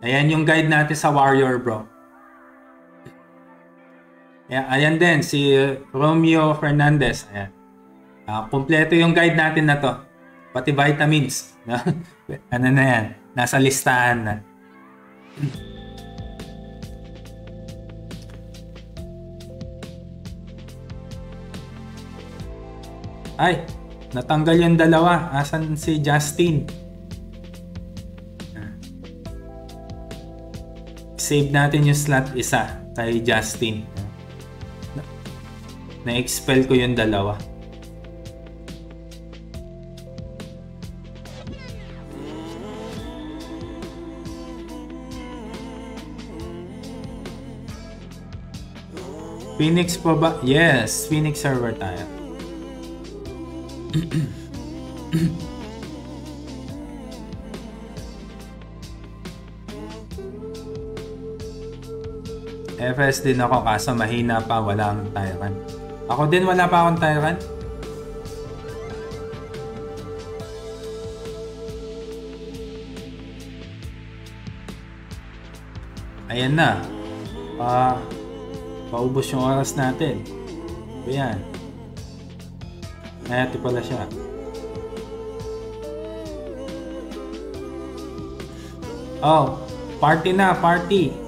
Ayan yung guide natin sa warrior, bro. Ayan, ayan din, si Romeo Fernandez. Ayan. Uh, kumpleto yung guide natin na to. Pati vitamins. No? ano na yan? Nasa listahan na. Ay, natanggal yung dalawa. Asan si Justin? Save natin yung slot isa kay Justin. Na-expel ko yung dalawa. Phoenix pa ba? Yes, Phoenix server tayo. FS din ako kaso mahina pa, wala akong Tyrant. Ako din wala pa akong Tyrant. Ayan na. Ah, paubos yung oras natin. Ayan. Ito pala siya. Oh, party na, party.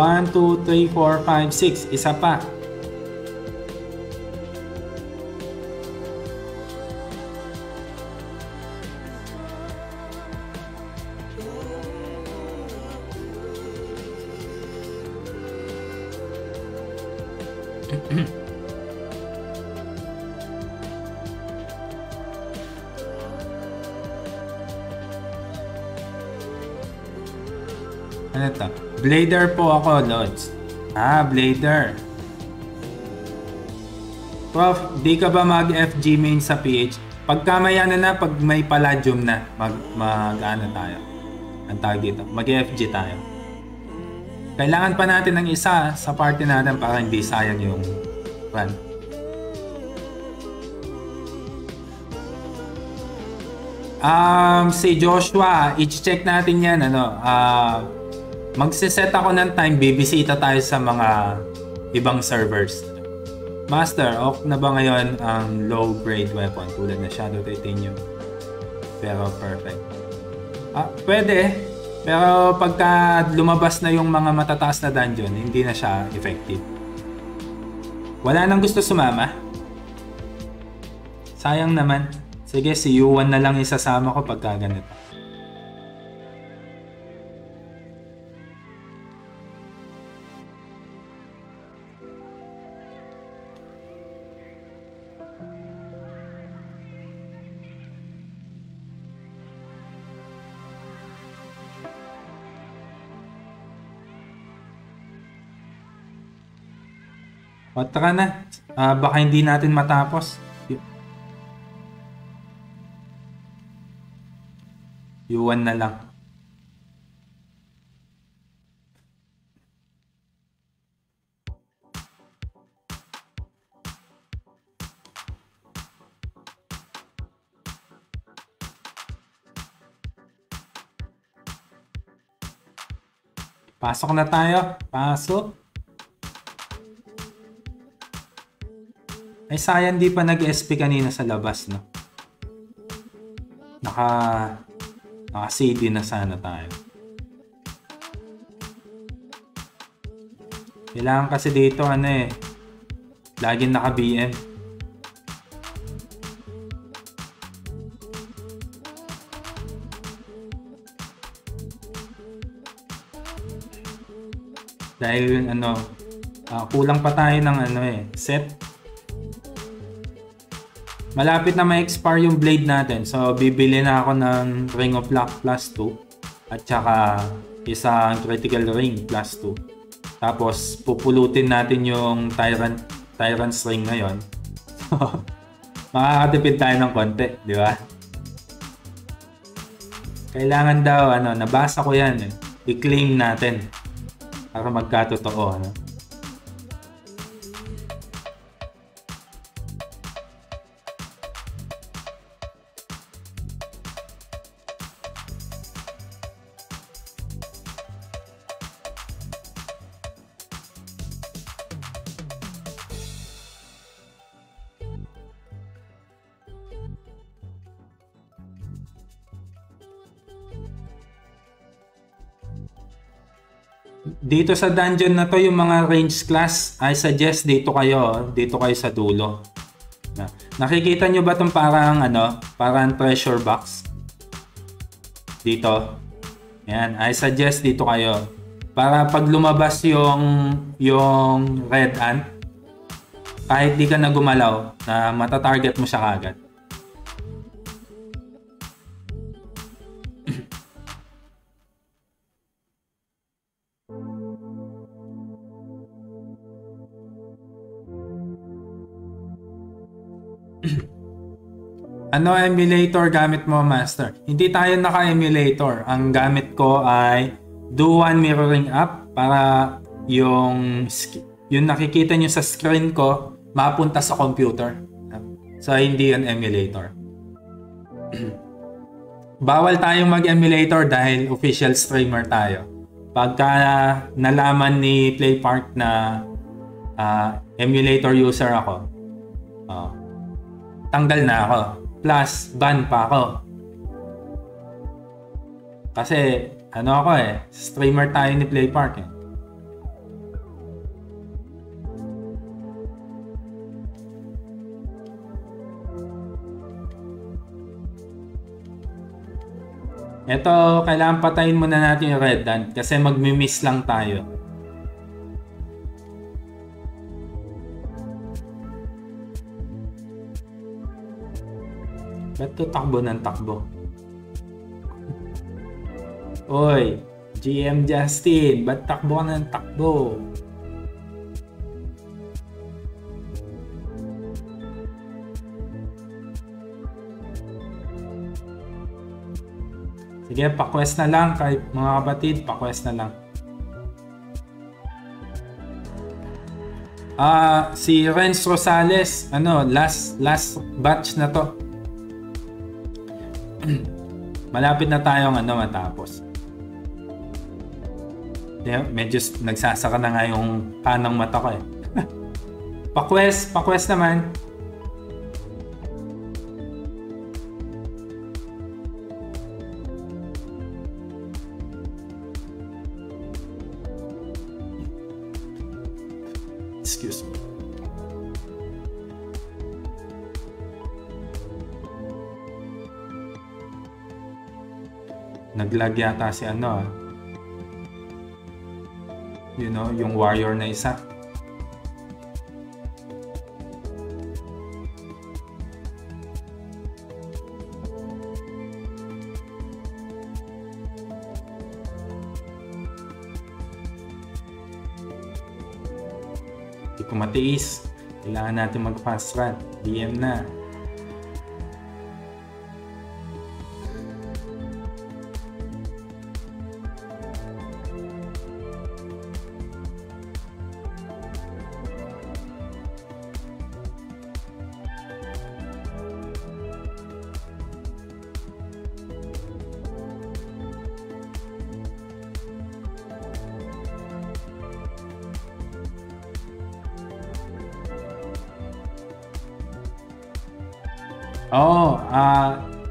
One, two, three, four, five, six. Isa pa. Blader po ako, Lods. Ah, Blader. Prof, di ka ba mag-FG main sa PH? Pagkamaya na na, pag may palladium na, mag, mag tayo. Ang tawag dito, mag-FG tayo. Kailangan pa natin ng isa sa party natin para hindi sayang yung run. Um, si Joshua, i-check natin yan, ano, ah, uh, magsiset ako ng time, bibisita tayo sa mga ibang servers. Master, off na ba ngayon ang low grade weapon tulad na Shadow Titanium? Pero perfect. Ah, pwede. Pero pagka lumabas na yung mga matataas na dungeon, hindi na siya effective. Wala nang gusto sumama. Sayang naman. Sige, si Yuan na lang isasama ko pagka ganito. O tara na. Uh, baka hindi natin matapos. Yuan na lang. Pasok na tayo. Pasok. Ay sayang di pa nag-SP kanina sa labas, no? Naka... Naka-CD na sana tayo. Kailangan kasi dito, ano eh, laging naka-BM. Dahil ano, uh, kulang pa tayo ng ano eh, set Malapit na ma-expire yung blade natin. So, bibili na ako ng Ring of Luck plus 2. At saka isang Critical Ring plus 2. Tapos, pupulutin natin yung Tyrant, Tyrant's Ring ngayon. makakatipid tayo ng konti, di ba? Kailangan daw, ano, nabasa ko yan eh. I-claim natin para magkatotoo, ano? Dito sa dungeon na to, yung mga range class, I suggest dito kayo, dito kayo sa dulo. Na, nakikita nyo ba itong parang ano, parang treasure box? Dito. Yan, I suggest dito kayo. Para pag lumabas yung yung red ant, kahit di ka na gumalaw, na matatarget mo siya kagad. ano emulator gamit mo, Master? Hindi tayo naka-emulator. Ang gamit ko ay Do One Mirroring App para yung yung nakikita nyo sa screen ko mapunta sa computer. So, hindi yun emulator. Bawal tayong mag-emulator dahil official streamer tayo. Pagka nalaman ni PlayPark na uh, emulator user ako, uh, tanggal na ako. Plus, ban pa ako. Kasi, ano ako eh, streamer tayo ni PlayPark eh. Ito, kailangan patayin muna natin yung red dot kasi magmi-miss lang tayo. Ba't to takbo ng takbo? Oy, GM Justin, ba't takbo ka ng takbo? Sige, pa-quest na lang kay mga kapatid, pa-quest na lang. Ah, uh, si Renz Rosales, ano, last last batch na to. Malapit na tayong ano matapos. Yeah, medyo nagsasaka na nga yung kanang mata ko eh. pa-quest, pa-quest naman. Naglag yata si ano ah. You know, yung warrior na isa. Hindi ko matiis. Kailangan natin mag-fast run. DM na.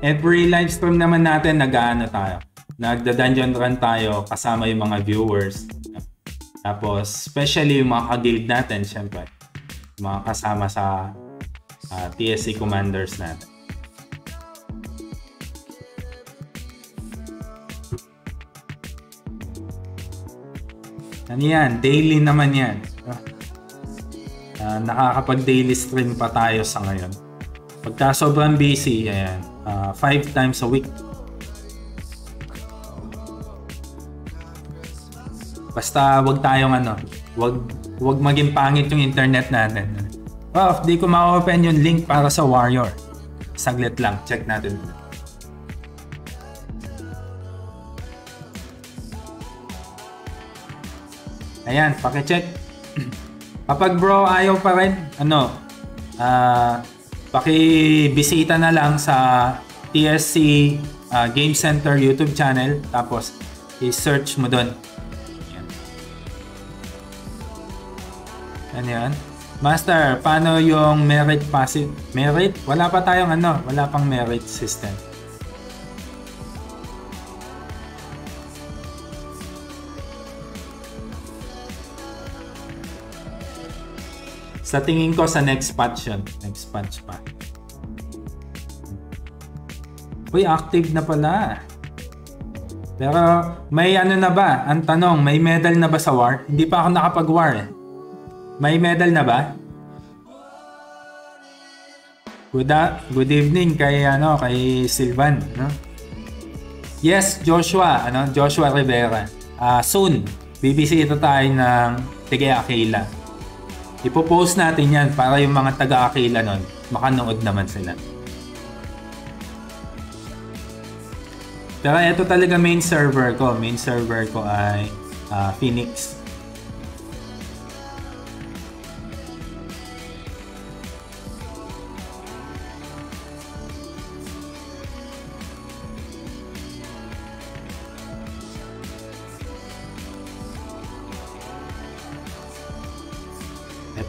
Every live stream naman natin nag-aano tayo. Nagda-dungeon run tayo kasama yung mga viewers. Tapos, especially yung mga ka-guild natin, syempre. Mga kasama sa uh, TSC commanders natin. Ano yan? Daily naman yan. Uh, nakakapag-daily stream pa tayo sa ngayon. Pagka sobrang busy, ayan, uh, five times a week. Basta wag tayong ano, wag wag maging pangit yung internet natin. Oh, di ko ma-open yung link para sa Warrior. Saglit lang, check natin. Ayan, paki-check. Kapag bro ayaw pa rin, ano, ah, uh, Paki-bisita na lang sa TSC uh, ah, Game Center YouTube channel tapos i-search mo doon. Yan. Ano yan? Master, paano yung merit passive? Merit? Wala pa tayong ano, wala pang merit system. Sa tingin ko sa next patch yun. Next patch pa. Uy, active na pala. Pero may ano na ba? Ang tanong, may medal na ba sa war? Hindi pa ako nakapag-war eh. May medal na ba? Good, good evening kay ano kay Silvan, no? Yes, Joshua, ano, Joshua Rivera. Uh, soon, bibisita tayo ng Tige Aquila. Ipo-post natin 'yan para yung mga taga Aquila nun makanood naman sila. Pero ito talaga main server ko. Main server ko ay uh, Phoenix.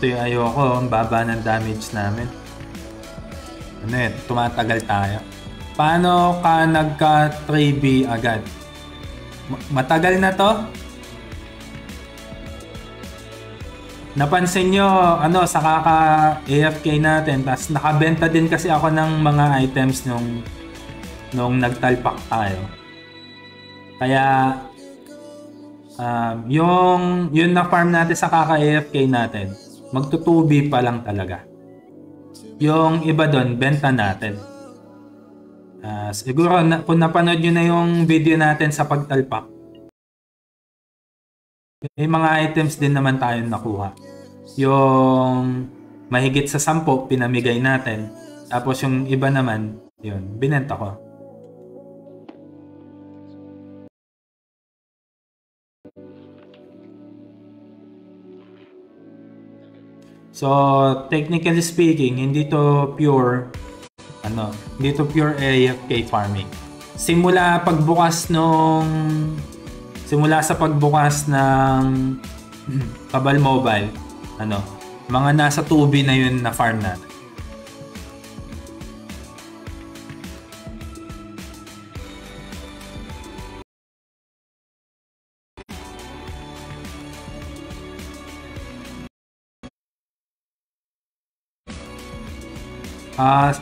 Ito yung ayoko, ang baba ng damage namin. Ano eh, tumatagal tayo. Paano ka nagka 3B agad? Matagal na to? Napansin nyo, ano, sa kaka AFK natin, tas nakabenta din kasi ako ng mga items nung nung nagtalpak tayo. Kaya um, yung yung na farm natin sa kaka AFK natin, magtutubi pa lang talaga. Yung iba doon, benta natin. Uh, siguro na, kung napanood nyo na yung video natin sa pagtalpak, may mga items din naman tayong nakuha. Yung mahigit sa sampo, pinamigay natin. Tapos yung iba naman, yun, binenta ko. So, technically speaking, hindi to pure ano, dito pure AFK farming. Simula pagbukas nung simula sa pagbukas ng Kabal Mobile, ano, mga nasa tubi na yun na farm natin. Uh,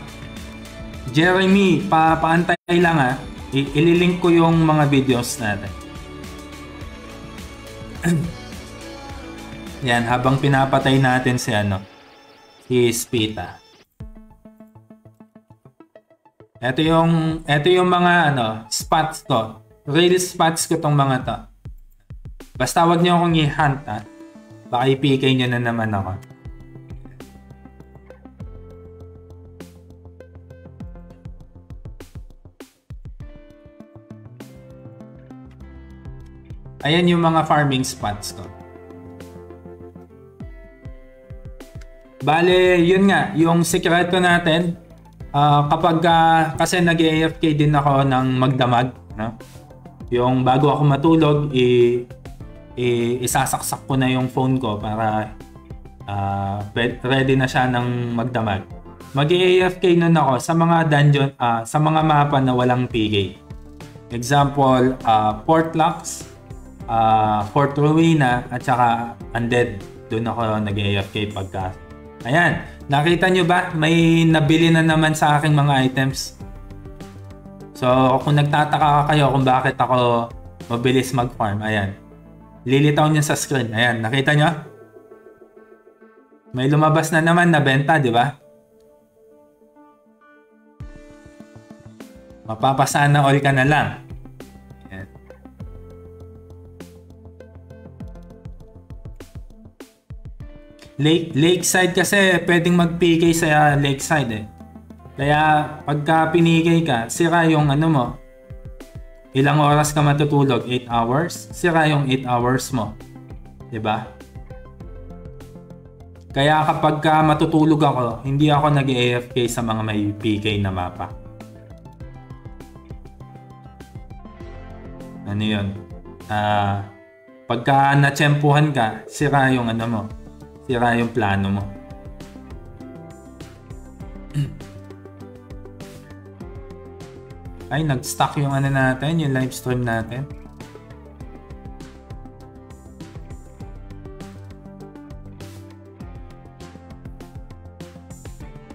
Jeremy, pa paantay lang ha. I- ililink ko yung mga videos natin. Yan, habang pinapatay natin si ano, si Spita. Ito yung, ito yung mga ano, spots to. Real spots ko tong mga to. Basta wag niyo akong i-hunt ha. Baka i-PK nyo na naman ako. Ayan yung mga farming spots ko. Bale, yun nga, yung sekreto natin, uh, kapag uh, kasi nag-AFK din ako ng magdamag, no? Yung bago ako matulog, i, i isasaksak ko na yung phone ko para uh, ready na siya ng magdamag. Mag-AFK nun ako sa mga dungeon, uh, sa mga mapa na walang PK. Example, uh, Portlax, uh, Fort Rowena at saka Undead. Doon ako nag-AFK pagka. Ayan, nakita nyo ba? May nabili na naman sa aking mga items. So, kung nagtataka kayo kung bakit ako mabilis mag-farm, ayan. Lilitaw niya sa screen. Ayan, nakita nyo? May lumabas na naman na benta, di ba? Mapapasana all ka na lang. Lake, lakeside kasi pwedeng mag-PK sa lakeside eh. Kaya pagka pinigay ka, sira yung ano mo. Ilang oras ka matutulog? 8 hours? Sira yung 8 hours mo. ba? Kaya kapag ka matutulog ako, hindi ako nag-AFK sa mga may PK na mapa. Ano yun? Ah, uh, pagka natsempuhan ka, sira yung ano mo, sira yung plano mo. Ay, nag-stuck yung ano natin, yung live stream natin.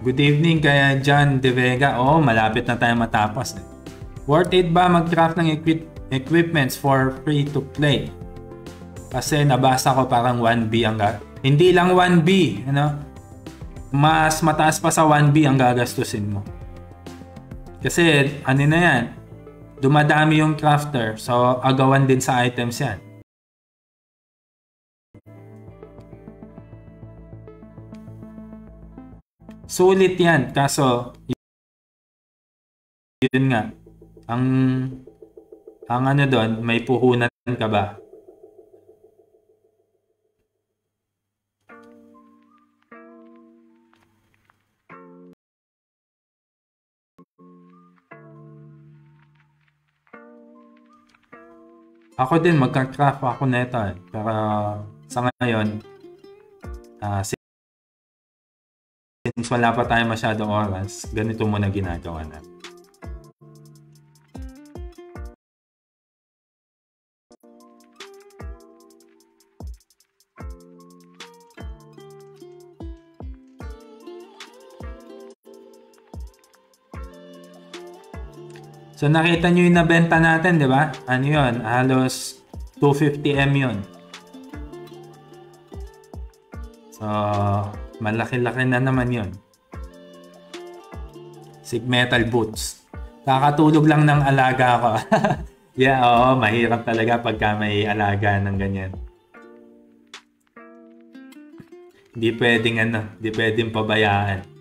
Good evening kaya John De Vega. Oo, malapit na tayo matapos. Worth it ba mag-craft ng equip equipments for free to play? Kasi nabasa ko parang 1B ang Hindi lang 1B, ano? Mas mataas pa sa 1B ang gagastusin mo. Kasi ano na yan, dumadami yung crafter. So agawan din sa items yan. Sulit yan. Kaso, yun nga. Ang, ang ano doon, may puhunan ka ba? Ako din, magka-craft ako nito eh. Pero sa ngayon, uh, since wala pa tayo masyadong oras, ganito muna ginagawa natin. So nakita nyo yung nabenta natin, di ba? Ano yun? Halos 250M yun. So, malaki-laki na naman yun. Sig metal boots. Kakatulog lang ng alaga ko. yeah, oo, mahirap talaga pagka may alaga ng ganyan. Hindi pwedeng ano, hindi pwedeng pabayaan.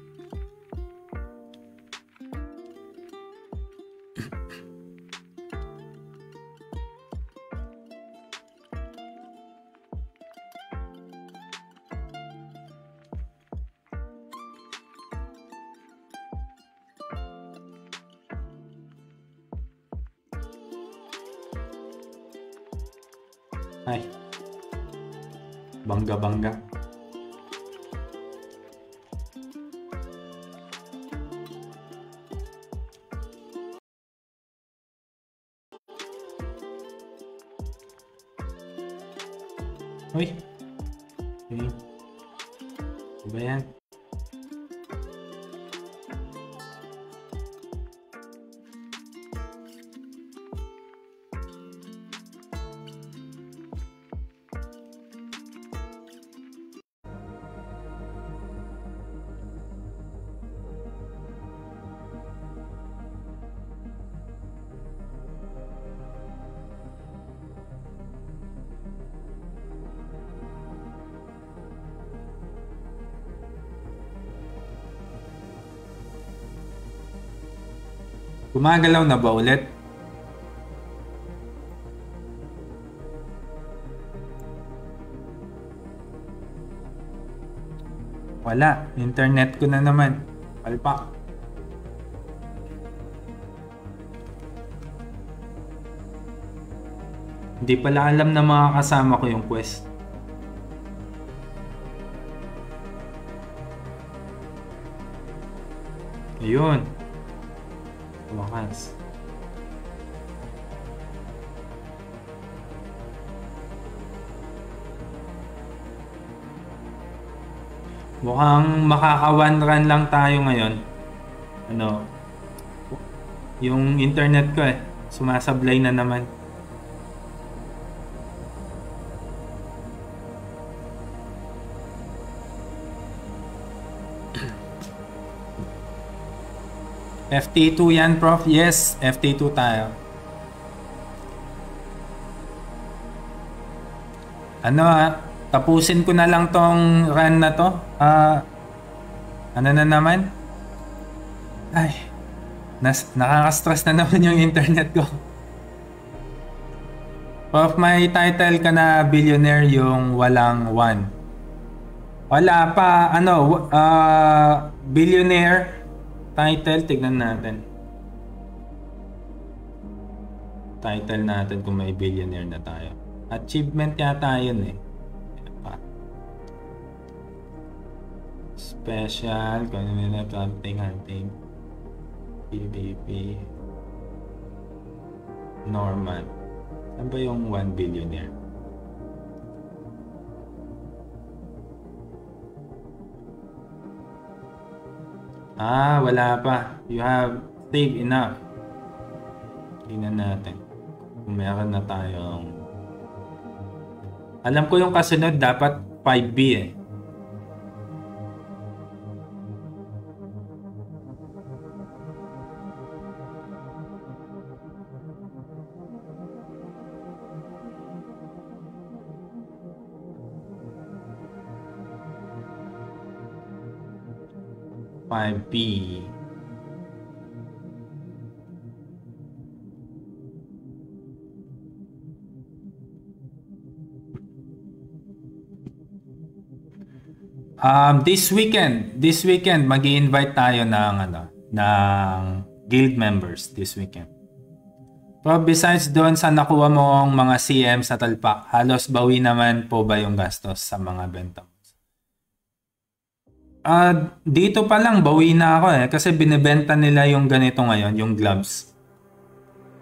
Gumagalaw na ba ulit? Wala. Internet ko na naman. Palpak. Hindi pala alam na mga kasama ko yung quest. Ayun. Wakas. Mukhang makaka-one run lang tayo ngayon. Ano? Yung internet ko eh. Sumasablay na naman. FT2 yan, Prof? Yes, FT2 tayo. Ano ah, tapusin ko na lang tong run na to. Ah, ano na naman? Ay, nas nakaka-stress na naman yung internet ko. Prof, may title ka na billionaire yung walang one. Wala pa, ano, uh, billionaire Title, tignan natin. Title natin kung may billionaire na tayo. Achievement yata yun eh. Special, kung ano nila, planting, hunting, PvP, Norman. Saan ba yung 1 billionaire? Ah, wala pa. You have saved enough. Tingnan natin. Kung meron na tayong... Alam ko yung kasunod dapat 5B eh. Five B. Um, this weekend, this weekend mag invite tayo ng ano, ng guild members this weekend. Pero besides doon sa nakuha mong mga CM sa talpak, halos bawi naman po ba yung gastos sa mga benta? Uh, dito pa lang bawi na ako eh kasi binebenta nila yung ganito ngayon, yung gloves.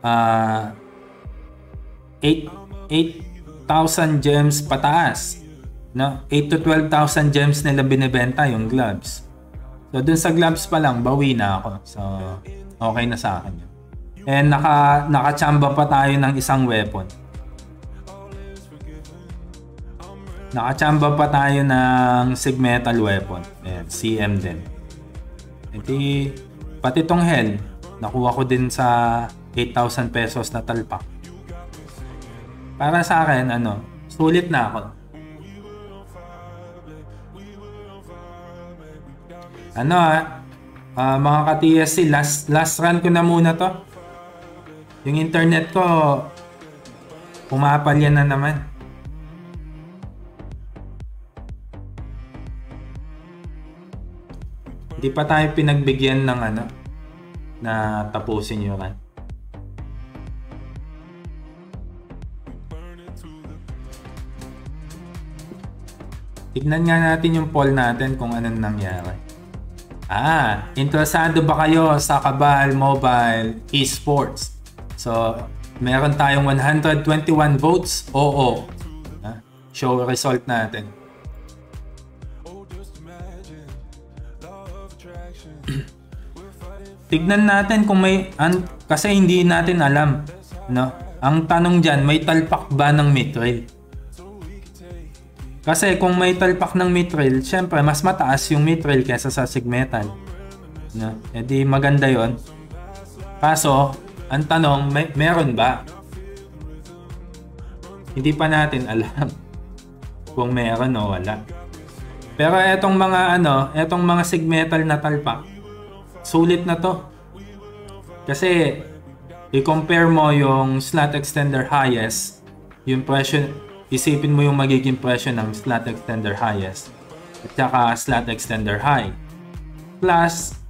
Uh, 8 8,000 gems pataas. No? 8 to 12,000 gems nila binebenta yung gloves. So dun sa gloves pa lang bawi na ako. So okay na sa akin yun. And naka nakachamba pa tayo ng isang weapon. Nakachamba pa tayo ng Sigmetal weapon. Ayan, CM din. Iti, pati tong hell, nakuha ko din sa 8,000 pesos na talpak. Para sa akin, ano, sulit na ako. Ano ah, uh, mga ka-TSC, last, last run ko na muna to. Yung internet ko, pumapalya na naman. Hindi pa tayo pinagbigyan ng ano, na tapusin yung run. Tignan nga natin yung poll natin kung anong nangyari. Ah, interesado ba kayo sa Kabal Mobile Esports? So, meron tayong 121 votes. Oo. Ah, show result natin. Tignan natin kung may an, kasi hindi natin alam, no? Ang tanong diyan, may talpak ba ng mithril? Kasi kung may talpak ng mithril, syempre mas mataas yung mithril kaysa sa sigmetal. No? E di maganda 'yon. Kaso, ang tanong, may, meron ba? Hindi pa natin alam kung meron o wala. Pero etong mga ano, etong mga sigmetal na talpak, sulit na to. Kasi i-compare mo yung slot extender highest, yung presyo, isipin mo yung magiging presyo ng slot extender highest at saka slot extender high. Plus,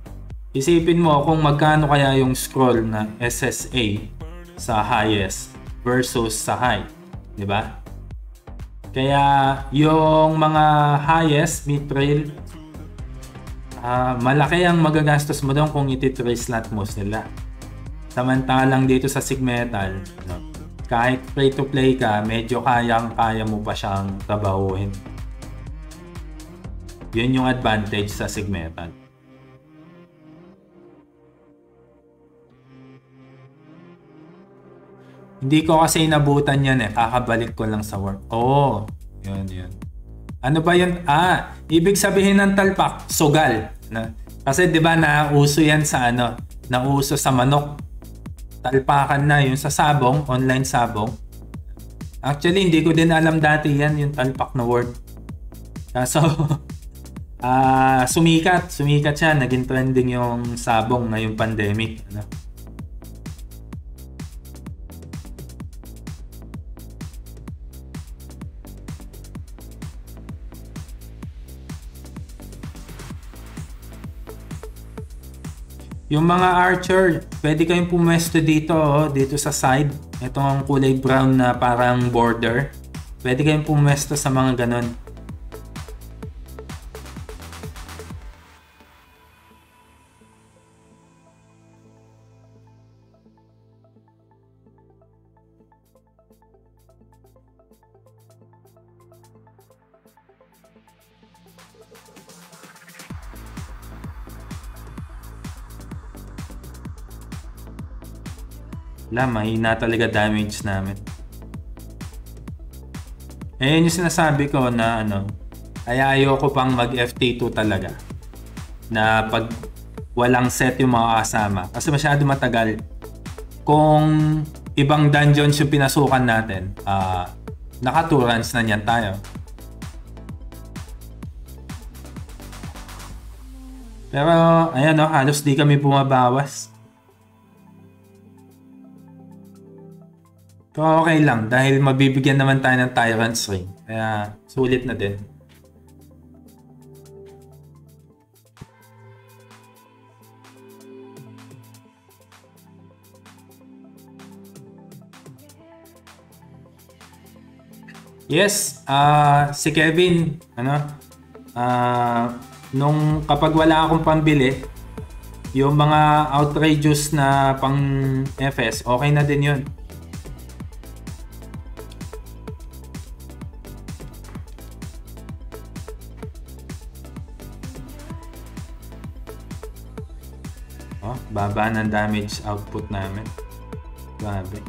Isipin mo kung magkano kaya yung scroll na SSA sa highest versus sa high. Di ba? Kaya yung mga highest mid-trail, uh, malaki ang magagastos mo doon kung iti-trace slot mo sila. Samantalang dito sa Sigmetal, no, kahit free-to-play ka, medyo kayang-kaya mo pa siyang trabahuhin. Yun yung advantage sa Sigmetal. Hindi ko kasi inabutan yan eh. Kakabalik ko lang sa work. Oh, yun, yun. Ano ba yun? Ah, ibig sabihin ng talpak, sugal. Na, kasi 'di ba nauso 'yan sa ano, nauso sa manok. Talpakan na yung sa sabong, online sabong. Actually, hindi ko din alam dati 'yan yung talpak na word. Kaso ah uh, sumikat, sumikat siya, naging trending yung sabong na yung pandemic, ano. Yung mga archer, pwede kayong pumwesto dito, oh, dito sa side. Ito ang kulay brown na parang border. Pwede kayong pumwesto sa mga ganon. Wala, mahina talaga damage namin. Yun yung sinasabi ko na ano, ay ayoko pang mag FT2 talaga. Na pag walang set yung mga kasama. Kasi masyado matagal. Kung ibang dungeons yung pinasukan natin, uh, naka 2 runs na niyan tayo. Pero, ayan no, halos di kami bumabawas. Pero okay lang dahil mabibigyan naman tayo ng Tyrant's Ring. Kaya sulit na din. Yes, uh, si Kevin, ano, uh, nung kapag wala akong pambili, yung mga outrageous na pang FS, okay na din yun. Baba ng damage output namin. Grabe.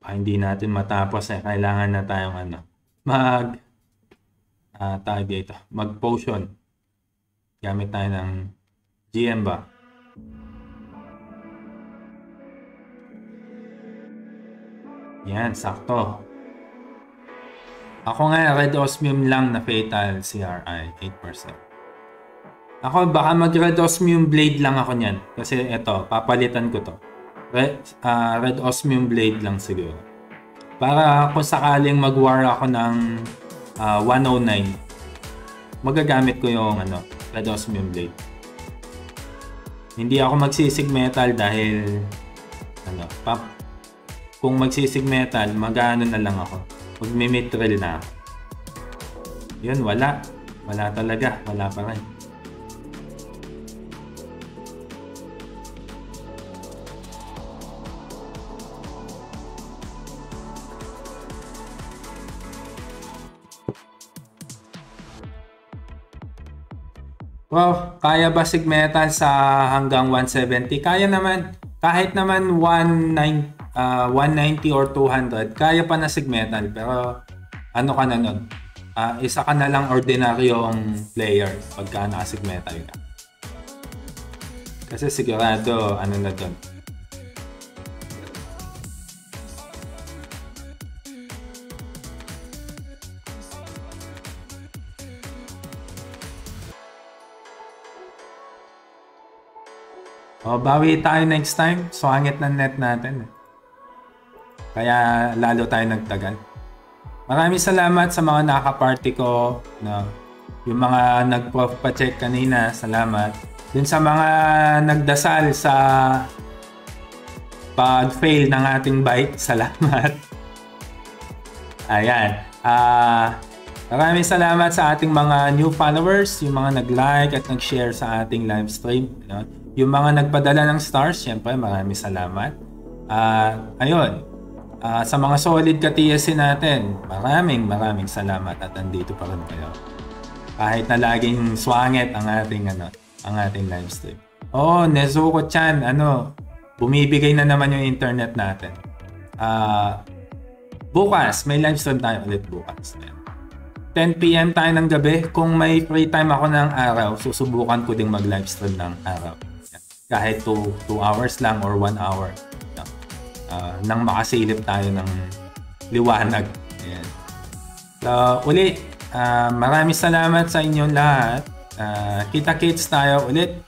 ah, hindi natin matapos eh. Kailangan na tayong ano, mag ah, tawag dito, mag potion. Gamit tayo ng GM ba? Yan, sakto. Ako nga, Red Osmium lang na Fatal CRI, 8%. Ako, baka mag Red Osmium Blade lang ako niyan. Kasi ito, papalitan ko to. Red, uh, Red Osmium Blade lang siguro. Para kung sakaling mag-war ako ng uh, ah, 109, magagamit ko yung ano, Red Osmium Blade. Hindi ako magsisig metal dahil ano, pap, kung magsisig metal, magano na lang ako. Magmi-mithril na. Yun, wala. Wala talaga. Wala pa rin. Wow, kaya ba sig metal sa hanggang 170? Kaya naman. Kahit naman 19, uh, 190 or 200, kaya pa na sig metal. Pero ano ka na nun? Uh, isa ka na lang ordinaryong player pagka nakasig metal ka. Kasi sigurado ano na doon O, bawi tayo next time. Swangit ng net natin. Kaya lalo tayo nagtagal. Maraming salamat sa mga nakaparty ko. No? Yung mga nag-prof pa-check kanina, salamat. Dun sa mga nagdasal sa pag-fail ng ating bite, salamat. Ayan. Uh, Maraming salamat sa ating mga new followers, yung mga nag-like at nag-share sa ating live stream. Yung mga nagpadala ng stars, syempre maraming salamat. Uh, ayun, uh, sa mga solid ka-TSC natin, maraming maraming salamat at andito pa rin kayo. Kahit na laging swangit ang ating ano, ang ating live stream. Oo, oh, Nezuko-chan, ano, bumibigay na naman yung internet natin. Uh, bukas, may live stream tayo ulit bukas. 10 p.m. tayo ng gabi. Kung may free time ako ng araw, susubukan ko ding mag-live stream ng araw kahit 2 hours lang or 1 hour uh, nang makasilip tayo ng liwanag. Ayan. So, uli, uh, maraming salamat sa inyong lahat. Uh, kita-kits tayo ulit.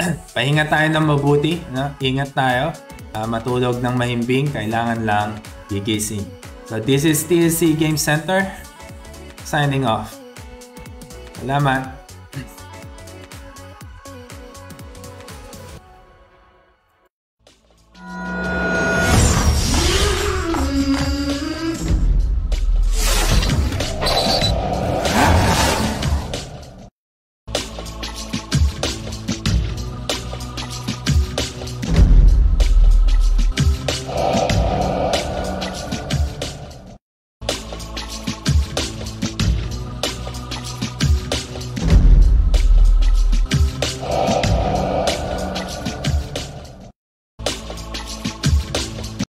Pahinga tayo ng mabuti. No? Ingat tayo. Uh, matulog ng mahimbing. Kailangan lang gigising. So, this is TSC Game Center. Signing off. Salamat.